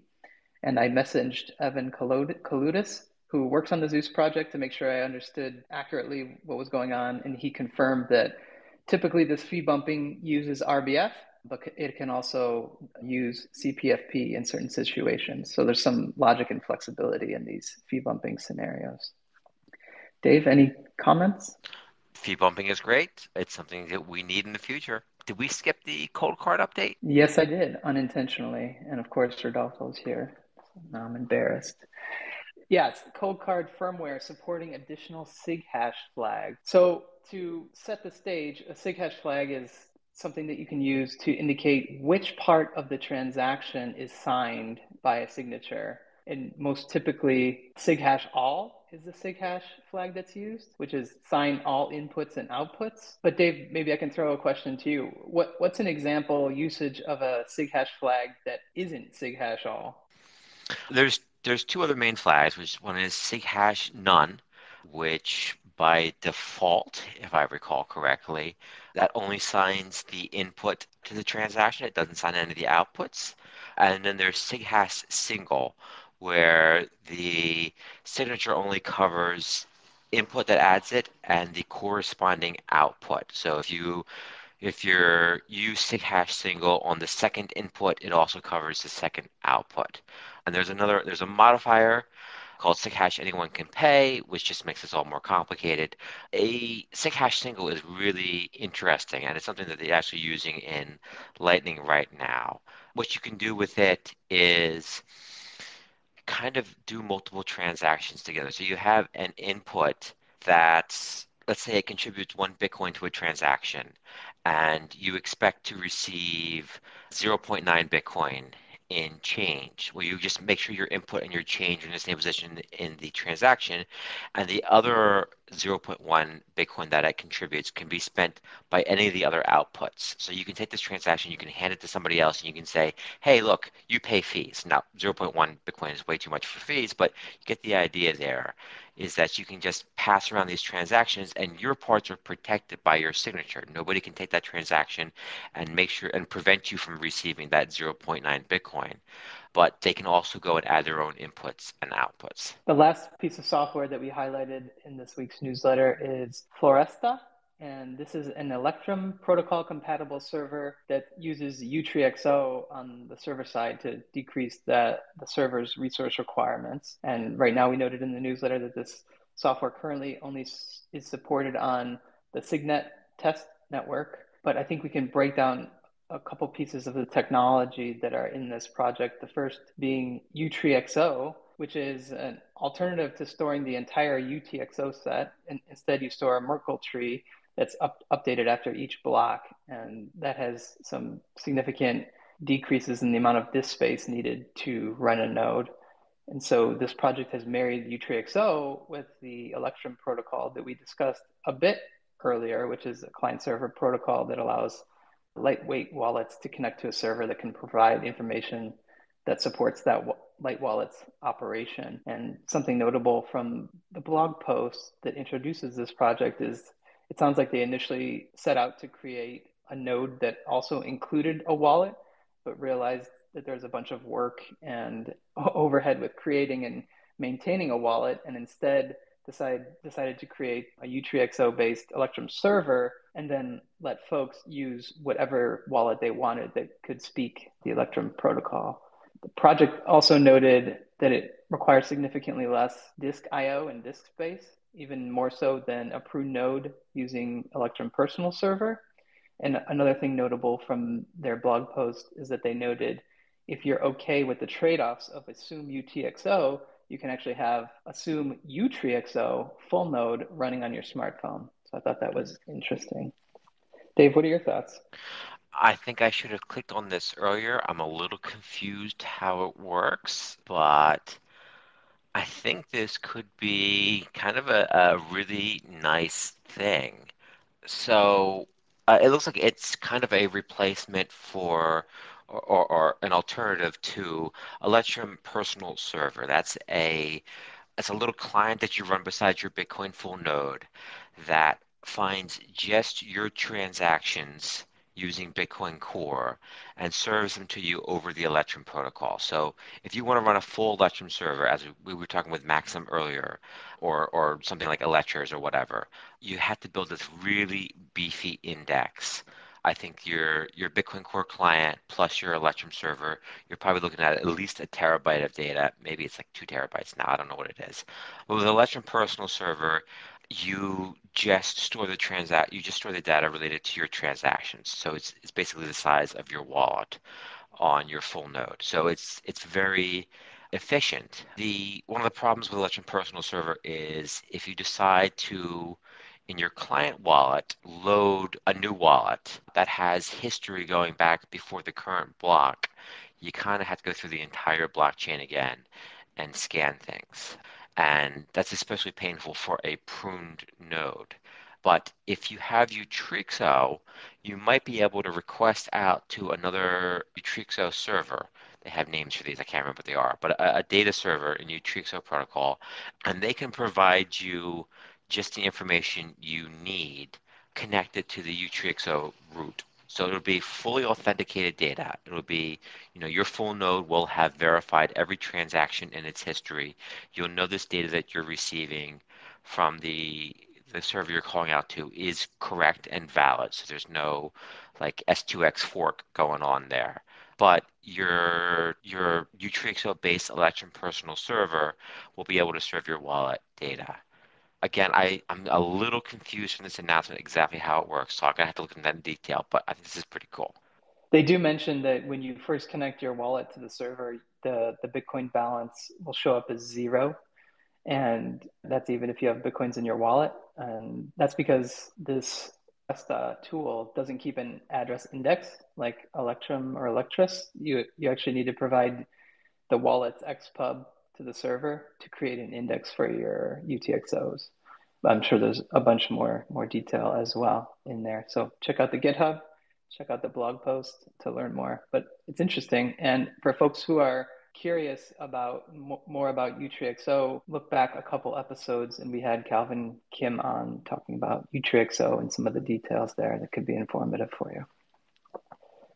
And I messaged Evan Kaloudis who works on the Zeus project to make sure I understood accurately what was going on. And he confirmed that typically this fee bumping uses RBF, but it can also use CPFP in certain situations. So there's some logic and flexibility in these fee bumping scenarios. Dave, any comments? Fee bumping is great. It's something that we need in the future. Did we skip the Coldcard update? Yes, I did, unintentionally. And of course, Rodolfo's here. now I'm embarrassed. Yes, Coldcard firmware supporting additional SIG hash flag. So to set the stage, a SIG hash flag is something that you can use to indicate which part of the transaction is signed by a signature. And most typically, SIG hash all is the SIG hash flag that's used, which is sign all inputs and outputs. But Dave, maybe I can throw a question to you. What, what's an example usage of a SIG hash flag that isn't SIG hash all? There's there's two other main flags, which one is SIG hash none, which by default, if I recall correctly, that only signs the input to the transaction. It doesn't sign any of the outputs. And then there's SIG hash single, where the signature only covers input that adds it and the corresponding output. So if you if you're use SIG hash single on the second input, it also covers the second output. And there's another, there's a modifier called SIG hash anyone can pay, which just makes this all more complicated. A SIG hash single is really interesting, and it's something that they're actually using in Lightning right now. What you can do with it is kind of do multiple transactions together. So you have an input that's let's say it contributes one Bitcoin to a transaction, and you expect to receive 0.9 Bitcoin in change, where you just make sure your input and your change are in the same position in the transaction, and the other 0.1 Bitcoin that it contributes can be spent by any of the other outputs. So you can take this transaction, you can hand it to somebody else, and you can say, hey, look, you pay fees. Now, 0.1 Bitcoin is way too much for fees, but you get the idea there is that you can just pass around these transactions and your parts are protected by your signature. Nobody can take that transaction and make sure and prevent you from receiving that 0.9 Bitcoin but they can also go and add their own inputs and outputs. The last piece of software that we highlighted in this week's newsletter is Floresta. And this is an Electrum protocol compatible server that uses Utreexo on the server side to decrease the, the server's resource requirements. And right now, we noted in the newsletter that this software currently only is supported on the Signet test network. But I think we can break down a couple pieces of the technology that are in this project. The first being Utreexo, which is an alternative to storing the entire UTXO set. And instead, you store a Merkle tree that's up, updated after each block. And that has some significant decreases in the amount of disk space needed to run a node. And so this project has married Utreexo with the Electrum protocol that we discussed a bit earlier, which is a client server protocol that allows lightweight wallets to connect to a server that can provide information that supports that Light Wallet's operation. And something notable from the blog post that introduces this project is it sounds like they initially set out to create a node that also included a wallet, but realized that there's a bunch of work and overhead with creating and maintaining a wallet, and instead decide, decided to create a Utreexo based Electrum server and then let folks use whatever wallet they wanted that could speak the Electrum protocol. The project also noted that it requires significantly less disk I/O and disk space, even more so than a pruned node using Electrum Personal Server. And another thing notable from their blog post is that they noted if you're okay with the trade-offs of Assume UTXO, you can actually have Assume UTXO full node running on your smartphone. So I thought that was interesting. Dave, what are your thoughts? I think I should have clicked on this earlier. I'm a little confused how it works, but I think this could be kind of a, a really nice thing. So uh, it looks like it's kind of a replacement for or, or, an alternative to Electrum Personal Server. That's a that's a little client that you run beside your Bitcoin full node that finds just your transactions using Bitcoin Core and serves them to you over the Electrum protocol. So if you want to run a full Electrum server, as we were talking with Maxim earlier, or, or something like Electrs or whatever, you have to build this really beefy index. I think your your Bitcoin Core client plus your Electrum server, you're probably looking at at least a terabyte of data. Maybe it's like two terabytes now. I don't know what it is. But with Electrum Personal Server, you just store the transact you just store the data related to your transactions. So it's it's basically the size of your wallet on your full node. So it's it's very efficient. The one of the problems with Electrum Personal Server is if you decide to in your client wallet load a new wallet that has history going back before the current block, you kind of have to go through the entire blockchain again and scan things. And that's especially painful for a pruned node. But if you have Utreexo, you might be able to request out to another Utreexo server. They have names for these, I can't remember what they are, but a, a data server in Utreexo protocol, and they can provide you just the information you need connected to the Utreexo root. So it'll be fully authenticated data. It'll be, you know, your full node will have verified every transaction in its history. You'll know this data that you're receiving from the the server you're calling out to is correct and valid. So there's no like S2X fork going on there. But your your Utreexo based Electrum personal server will be able to serve your wallet data again, I, I'm a little confused from this announcement exactly how it works, so I'm gonna have to look into that in detail. But I think this is pretty cool. They do mention that when you first connect your wallet to the server, the the Bitcoin balance will show up as zero, and that's even if you have bitcoins in your wallet. And that's because this uh, tool doesn't keep an address index like Electrum or Electrs. You you actually need to provide the wallet's XPub to the server to create an index for your UTXOs. I'm sure there's a bunch more more detail as well in there. So check out the GitHub, check out the blog post to learn more. But it's interesting, and for folks who are curious about more about Utreexo, look back a couple episodes, and we had Calvin Kim on talking about Utreexo and some of the details there that could be informative for you.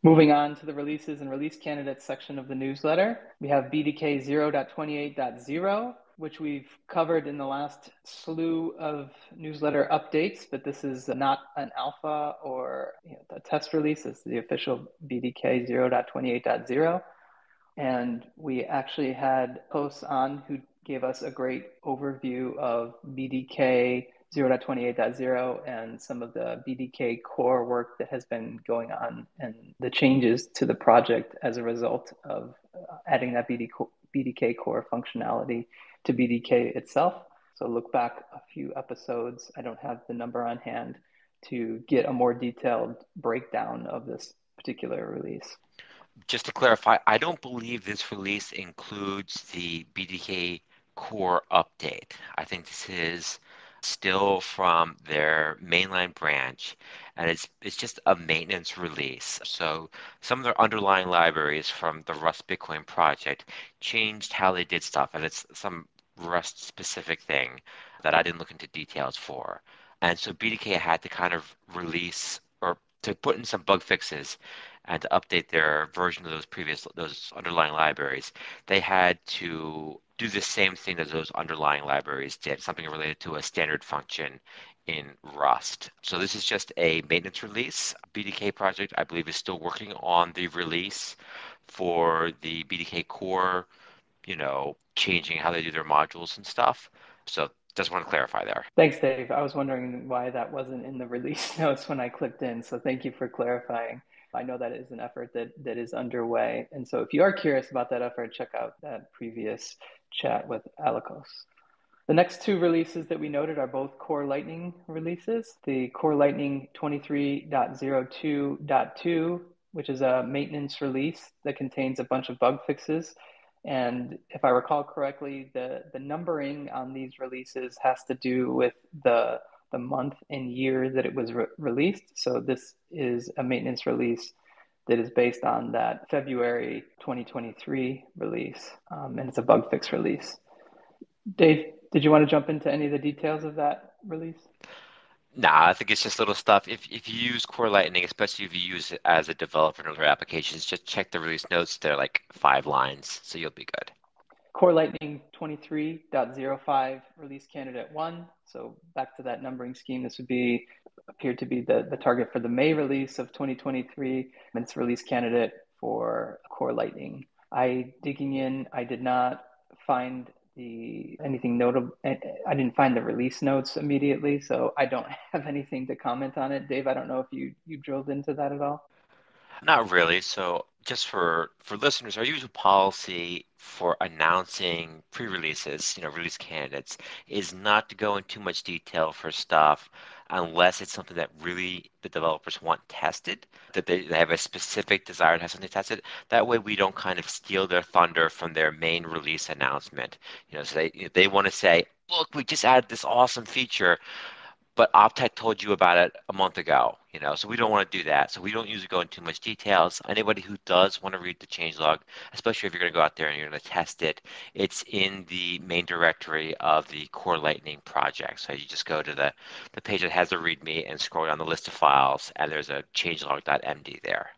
Moving on to the releases and release candidates section of the newsletter, we have BDK 0.28.0, which we've covered in the last slew of newsletter updates, but this is not an alpha or you know, a test release. It's the official BDK 0.28.0. And we actually had posts on who gave us a great overview of BDK 0.28.0 and some of the BDK core work that has been going on and the changes to the project as a result of uh, adding that BDK core functionality to BDK itself. So look back a few episodes. I don't have the number on hand to get a more detailed breakdown of this particular release. Just to clarify, I don't believe this release includes the BDK core update. I think this is still from their mainline branch, and it's it's just a maintenance release. So some of their underlying libraries from the Rust Bitcoin project changed how they did stuff, and it's some Rust specific thing that I didn't look into details for. And so BDK had to kind of release or to put in some bug fixes and to update their version of those previous those underlying libraries. They had to do the same thing that those underlying libraries did, something related to a standard function in Rust. So this is just a maintenance release. BDK project, I believe, is still working on the release for the BDK core, you know, changing how they do their modules and stuff. So just want to clarify there. Thanks, Dave. I was wondering why that wasn't in the release notes when I clicked in. So thank you for clarifying. I know that is an effort that, that is underway. And so if you are curious about that effort, check out that previous chat with Alekos. The next two releases that we noted are both Core Lightning releases. The Core Lightning 23.02.2, which is a maintenance release that contains a bunch of bug fixes. And if I recall correctly, the, the numbering on these releases has to do with the, the month and year that it was re- released. So this is a maintenance release that is based on that February 2023 release, um, and it's a bug fix release. Dave, did you want to jump into any of the details of that release? Nah, I think it's just little stuff. If if you use Core Lightning, especially if you use it as a developer in other applications, just check the release notes. They're like five lines, so you'll be good. Core Lightning 23.05 release candidate one. So back to that numbering scheme, this would be appeared to be the, the target for the May release of 2023. And it's release candidate for Core Lightning. I digging in, I did not find the anything notable. Eh, eh, I didn't find the release notes immediately, so I don't have anything to comment on it. Dave, I don't know if you you drilled into that at all. Not really. So just for for listeners, our usual policy for announcing pre-releases, you know, release candidates, is not to go into too much detail for stuff unless it's something that really the developers want tested, that they, they have a specific desire to have something tested. That way, we don't kind of steal their thunder from their main release announcement. You know, so they they want to say, look, we just added this awesome feature but Optech told you about it a month ago, you know, so we don't want to do that. So we don't usually go into too much details. Anybody who does want to read the changelog, especially if you're going to go out there and you're going to test it, it's in the main directory of the Core Lightning project. So you just go to the, the page that has the README and scroll down the list of files, and there's a changelog.md there.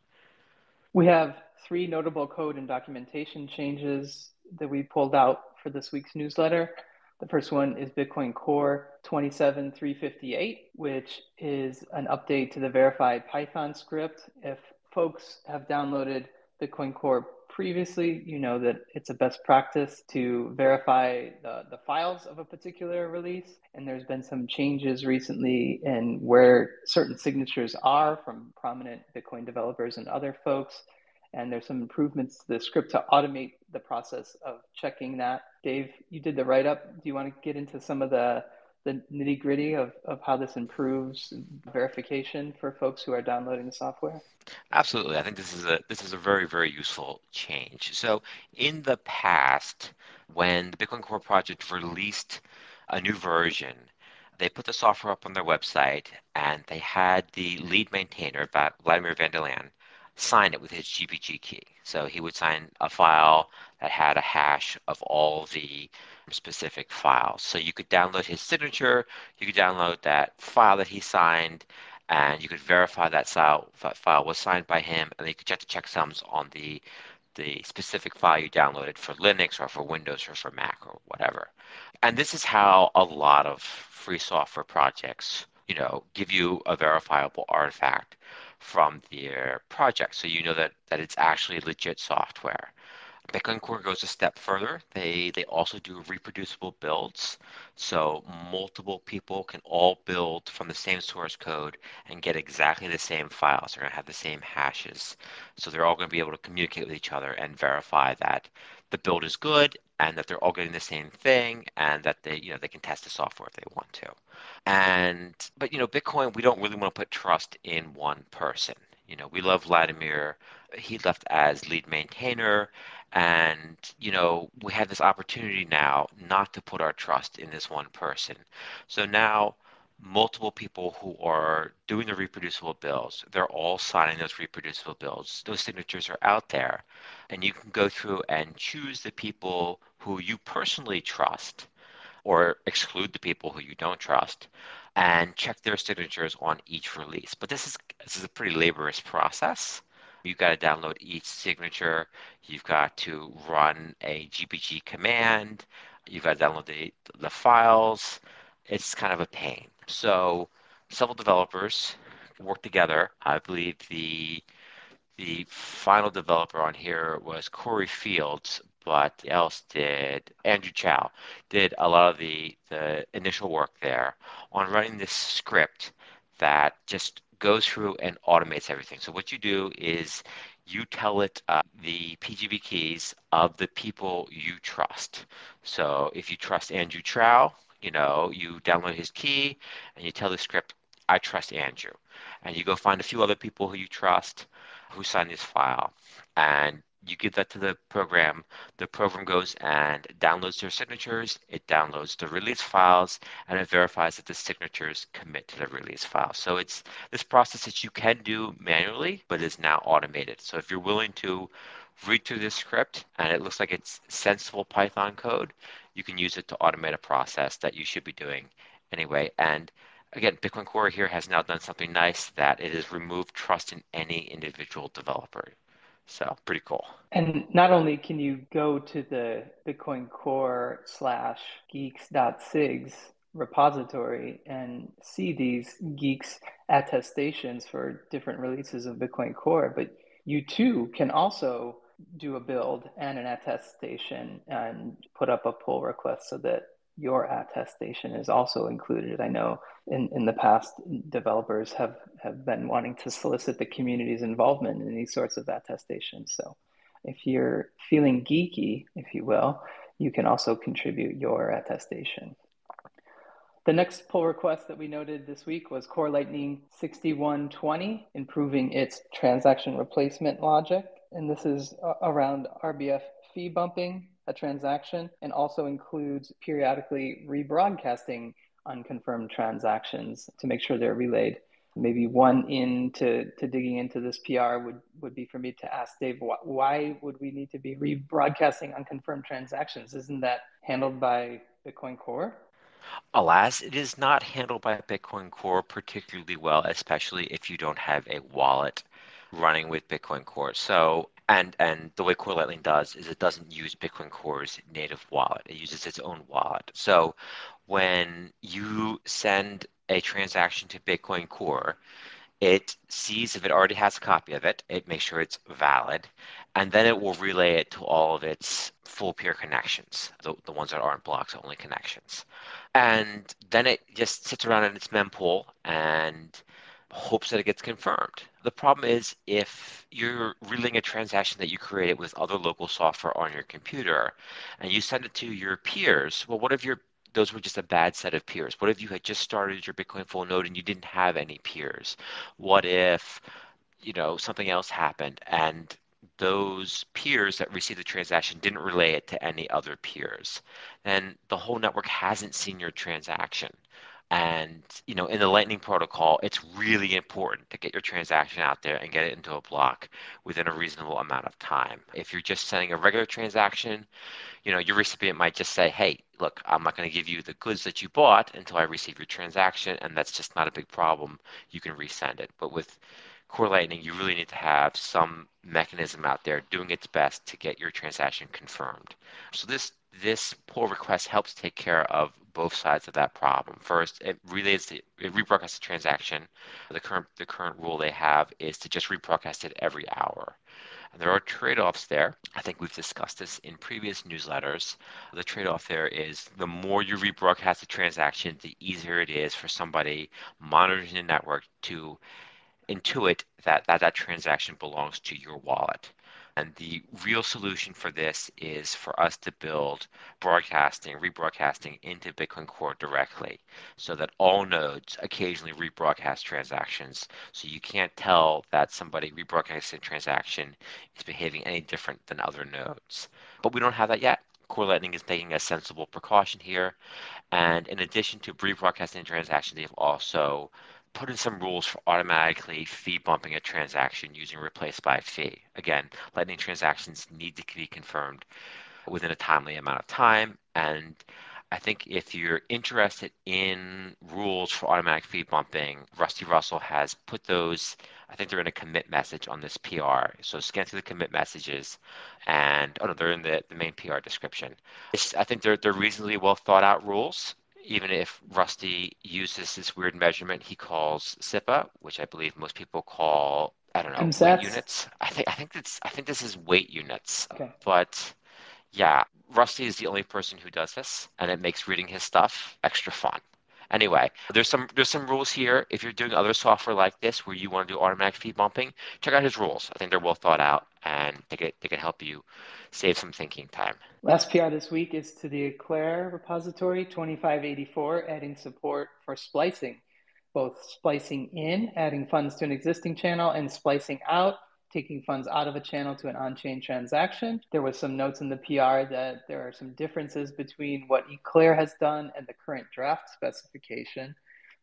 We have three notable code and documentation changes that we pulled out for this week's newsletter. The first one is Bitcoin Core 27358, which is an update to the verified Python script. If folks have downloaded Bitcoin Core previously, you know that it's a best practice to verify the, the files of a particular release. And there's been some changes recently in where certain signatures are from prominent Bitcoin developers and other folks and there's some improvements to the script to automate the process of checking that. Dave, you did the write up. Do you want to get into some of the the nitty gritty of, of how this improves verification for folks who are downloading the software? Absolutely. I think this is a this is a very, very useful change. So in the past, when the Bitcoin Core project released a new version, they put the software up on their website and they had the lead maintainer, Vladimir van der Laan, sign it with his GPG key. So he would sign a file that had a hash of all the specific files. So you could download his signature, you could download that file that he signed, and you could verify that file, that file was signed by him, and then you could check the checksums on the the specific file you downloaded for Linux or for Windows or for Mac or whatever. And this is how a lot of free software projects, you know, give you a verifiable artifact from their project. So you know that, that it's actually legit software. Bitcoin Core goes a step further. They they also do reproducible builds, so multiple people can all build from the same source code and get exactly the same files. They're going to have the same hashes, so they're all going to be able to communicate with each other and verify that the build is good and that they're all getting the same thing and that they you know they can test the software if they want to. And but you know bitcoin we don't really want to put trust in one person. You know we love vladimir. He left as lead maintainer. And, you know, we have this opportunity now not to put our trust in this one person. So now multiple people who are doing the reproducible bills, they're all signing those reproducible bills. Those signatures are out there. And you can go through and choose the people who you personally trust or exclude the people who you don't trust and check their signatures on each release. But this is this is a pretty laborious process. You've got to download each signature. You've got to run a GPG command. You've got to download the, the files. It's kind of a pain. So several developers work together. I believe the the final developer on here was Cory Fields, but else did Andrew Chow did a lot of the the initial work there on running this script that just goes through and automates everything. So what you do is you tell it uh, the PGP keys of the people you trust. So if you trust Andrew Chow, you know, you download his key and you tell the script, I trust Andrew. And you go find a few other people who you trust who sign this file. And you give that to the program. The program goes and downloads their signatures. It downloads the release files and it verifies that the signatures commit to the release file. So it's this process that you can do manually, but is now automated. So if you're willing to read through this script and it looks like it's sensible Python code, you can use it to automate a process that you should be doing anyway. And again, Bitcoin Core here has now done something nice that it has removed trust in any individual developer. So pretty cool. And not only can you go to the Bitcoin Core slash guix.sigs repository and see these geeks attestations for different releases of Bitcoin Core, but you too can also do a build and an attestation and put up a pull request so that your attestation is also included. I know in, in the past, developers have, have been wanting to solicit the community's involvement in these sorts of attestations. So if you're feeling geeky, if you will, you can also contribute your attestation. The next pull request that we noted this week was Core Lightning 6120, improving its transaction replacement logic. And this is uh, around RBF fee bumping a transaction and also includes periodically rebroadcasting unconfirmed transactions to make sure they're relayed. Maybe one in to, to digging into this PR would, would be for me to ask Dave, wh- why would we need to be rebroadcasting unconfirmed transactions? Isn't that handled by Bitcoin Core? Alas, it is not handled by Bitcoin Core particularly well, especially if you don't have a wallet running with Bitcoin Core. So and and the way Core Lightning does is it doesn't use Bitcoin Core's native wallet. It uses its own wallet. So when you send a transaction to Bitcoin Core, it sees if it already has a copy of it, it makes sure it's valid, and then it will relay it to all of its full peer connections, the, the ones that aren't blocks only connections. And then it just sits around in its mempool and hopes that it gets confirmed. The problem is if you're relaying a transaction that you created with other local software on your computer and you send it to your peers, well, what if your those were just a bad set of peers? What if you had just started your Bitcoin full node and you didn't have any peers? What if, you know, something else happened and those peers that received the transaction didn't relay it to any other peers? Then the whole network hasn't seen your transaction. And you know, in the Lightning protocol, it's really important to get your transaction out there and get it into a block within a reasonable amount of time. If you're just sending a regular transaction, you know, your recipient might just say, "Hey, look, I'm not going to give you the goods that you bought until I receive your transaction," and that's just not a big problem. You can resend it. But with Core Lightning, you really need to have some mechanism out there doing its best to get your transaction confirmed. So this this pull request helps take care of both sides of that problem. First, it relays the, it rebroadcasts the transaction. The current the current rule they have is to just rebroadcast it every hour. And there are trade-offs there. I think we've discussed this in previous newsletters. The trade-off there is the more you rebroadcast the transaction, the easier it is for somebody monitoring the network to intuit that that, that transaction belongs to your wallet. And the real solution for this is for us to build broadcasting, rebroadcasting into Bitcoin Core directly so that all nodes occasionally rebroadcast transactions. So you can't tell that somebody rebroadcasting a transaction is behaving any different than other nodes. But we don't have that yet. Core Lightning is taking a sensible precaution here. And in addition to rebroadcasting transactions, they've also put in some rules for automatically fee bumping a transaction using replace by fee. Again, Lightning transactions need to be confirmed within a timely amount of time. And I think if you're interested in rules for automatic fee bumping, Rusty Russell has put those, I think they're in a commit message on this PR. So scan through the commit messages and, oh no, they're in the, the main PR description. It's, I think they're, they're reasonably well thought out rules even if Rusty uses this weird measurement he calls SIPA, which I believe most people call I don't know weight units. I think I think that's I think this is weight units. Okay. But yeah, Rusty is the only person who does this, and it makes reading his stuff extra fun. Anyway, there's some there's some rules here. If you're doing other software like this where you want to do automatic fee bumping, check out his rules. I think they're well thought out and they can they can help you save some thinking time. Last PR this week is to the Eclair repository 2584, adding support for splicing, both splicing in, adding funds to an existing channel, and splicing out, taking funds out of a channel to an on-chain transaction. There was some notes in the PR that there are some differences between what Eclair has done and the current draft specification,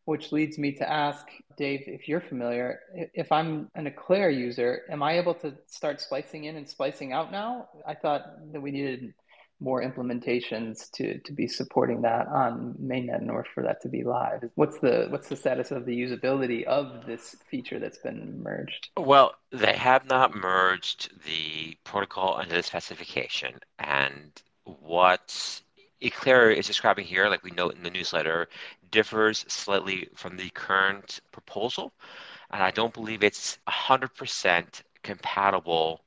which leads me to ask Dave, if you're familiar, if I'm an Eclair user, am I able to start splicing in and splicing out now? I thought that we needed more implementations to to be supporting that on mainnet in order for that to be live. What's the what's the status of the usability of this feature that's been merged? Well, they have not merged the protocol under the specification, and what Eclair is describing here, like we note in the newsletter, differs slightly from the current proposal, and I don't believe it's 100% compatible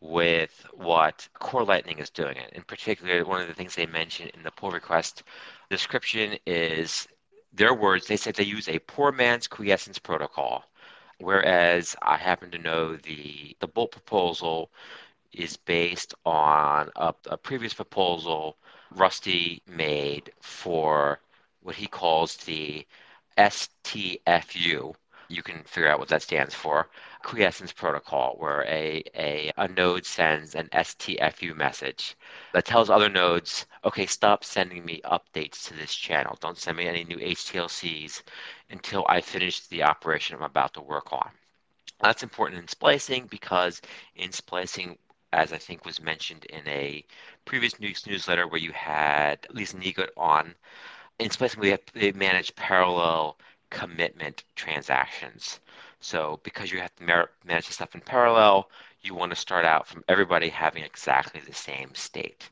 with what Core Lightning is doing. It. In particular, one of the things they mentioned in the pull request description is their words. They said they use a poor man's quiescence protocol, whereas I happen to know the the Bolt proposal is based on a, a previous proposal Rusty made for what he calls the STFU, you can figure out what that stands for. Quiescence protocol, where a, a, a node sends an STFU message that tells other nodes, okay, stop sending me updates to this channel. Don't send me any new HTLCs until I finish the operation I'm about to work on. That's important in splicing because in splicing, as I think was mentioned in a previous news newsletter where you had Lisa Neigut on, in splicing we have, they manage parallel commitment transactions. So because you have to manage the stuff in parallel, you want to start out from everybody having exactly the same state.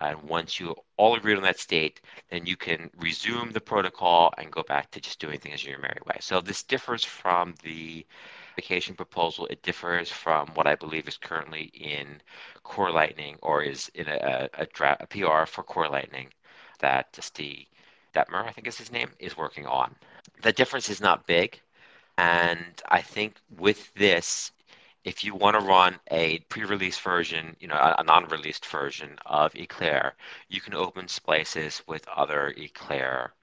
And once you all agree on that state, then you can resume the protocol and go back to just doing things your merry way. So this differs from the vacation proposal. It differs from what I believe is currently in Core Lightning or is in a, a, a, a PR for Core Lightning that Steve Detmer, I think is his name, is working on the difference is not big. And I think with this, if you want to run a pre-release version, you know, a, non-released version of Eclair, you can open splices with other Eclair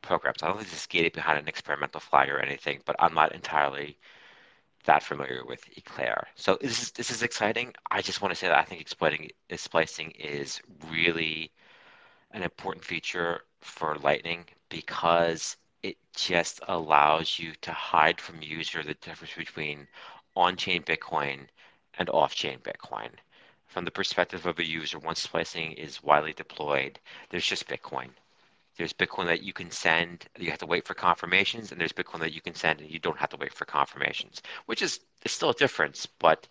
programs. I don't think this is gated behind an experimental flag or anything, but I'm not entirely that familiar with Eclair. So this is this is exciting. I just want to say that I think exploiting splicing is really an important feature for Lightning because it just allows you to hide from user the difference between on-chain Bitcoin and off-chain Bitcoin. From the perspective of a user, once splicing is widely deployed, there's just Bitcoin. There's Bitcoin that you can send, you have to wait for confirmations, and there's Bitcoin that you can send and you don't have to wait for confirmations, which is, is still a difference, but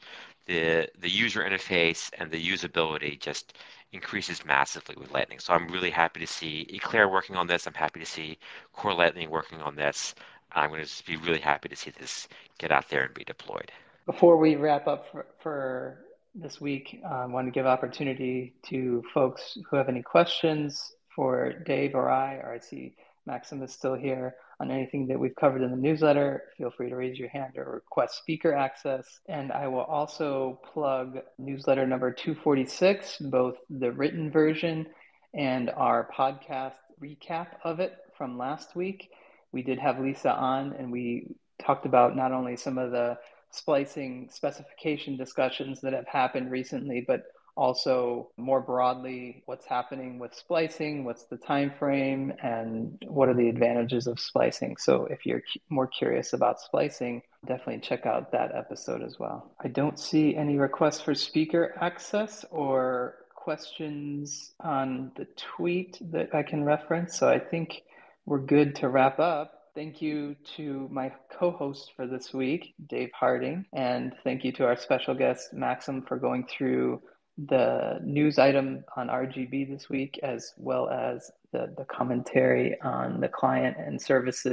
the the user interface and the usability just increases massively with Lightning. So I'm really happy to see Eclair working on this. I'm happy to see Core Lightning working on this. I'm going to be really happy to see this get out there and be deployed. Before we wrap up for, for this week, um, I want to give opportunity to folks who have any questions for Dave or I, or I see Maxim is still here on anything that we've covered in the newsletter, feel free to raise your hand or request speaker access. And I will also plug newsletter number 246, both the written version and our podcast recap of it from last week. We did have Lisa on, and we talked about not only some of the splicing specification discussions that have happened recently, but also more broadly what's happening with splicing what's the time frame and what are the advantages of splicing? So if you're more curious about splicing definitely check out that episode as well. I don't see any requests for speaker access or questions on the tweet that i can reference so i think we're good to wrap up. Thank you to my co host for this week, Dave Harding, and thank you to our special guest, Maxim, for going through the news item on RGB this week, as well as the, the commentary on the client and services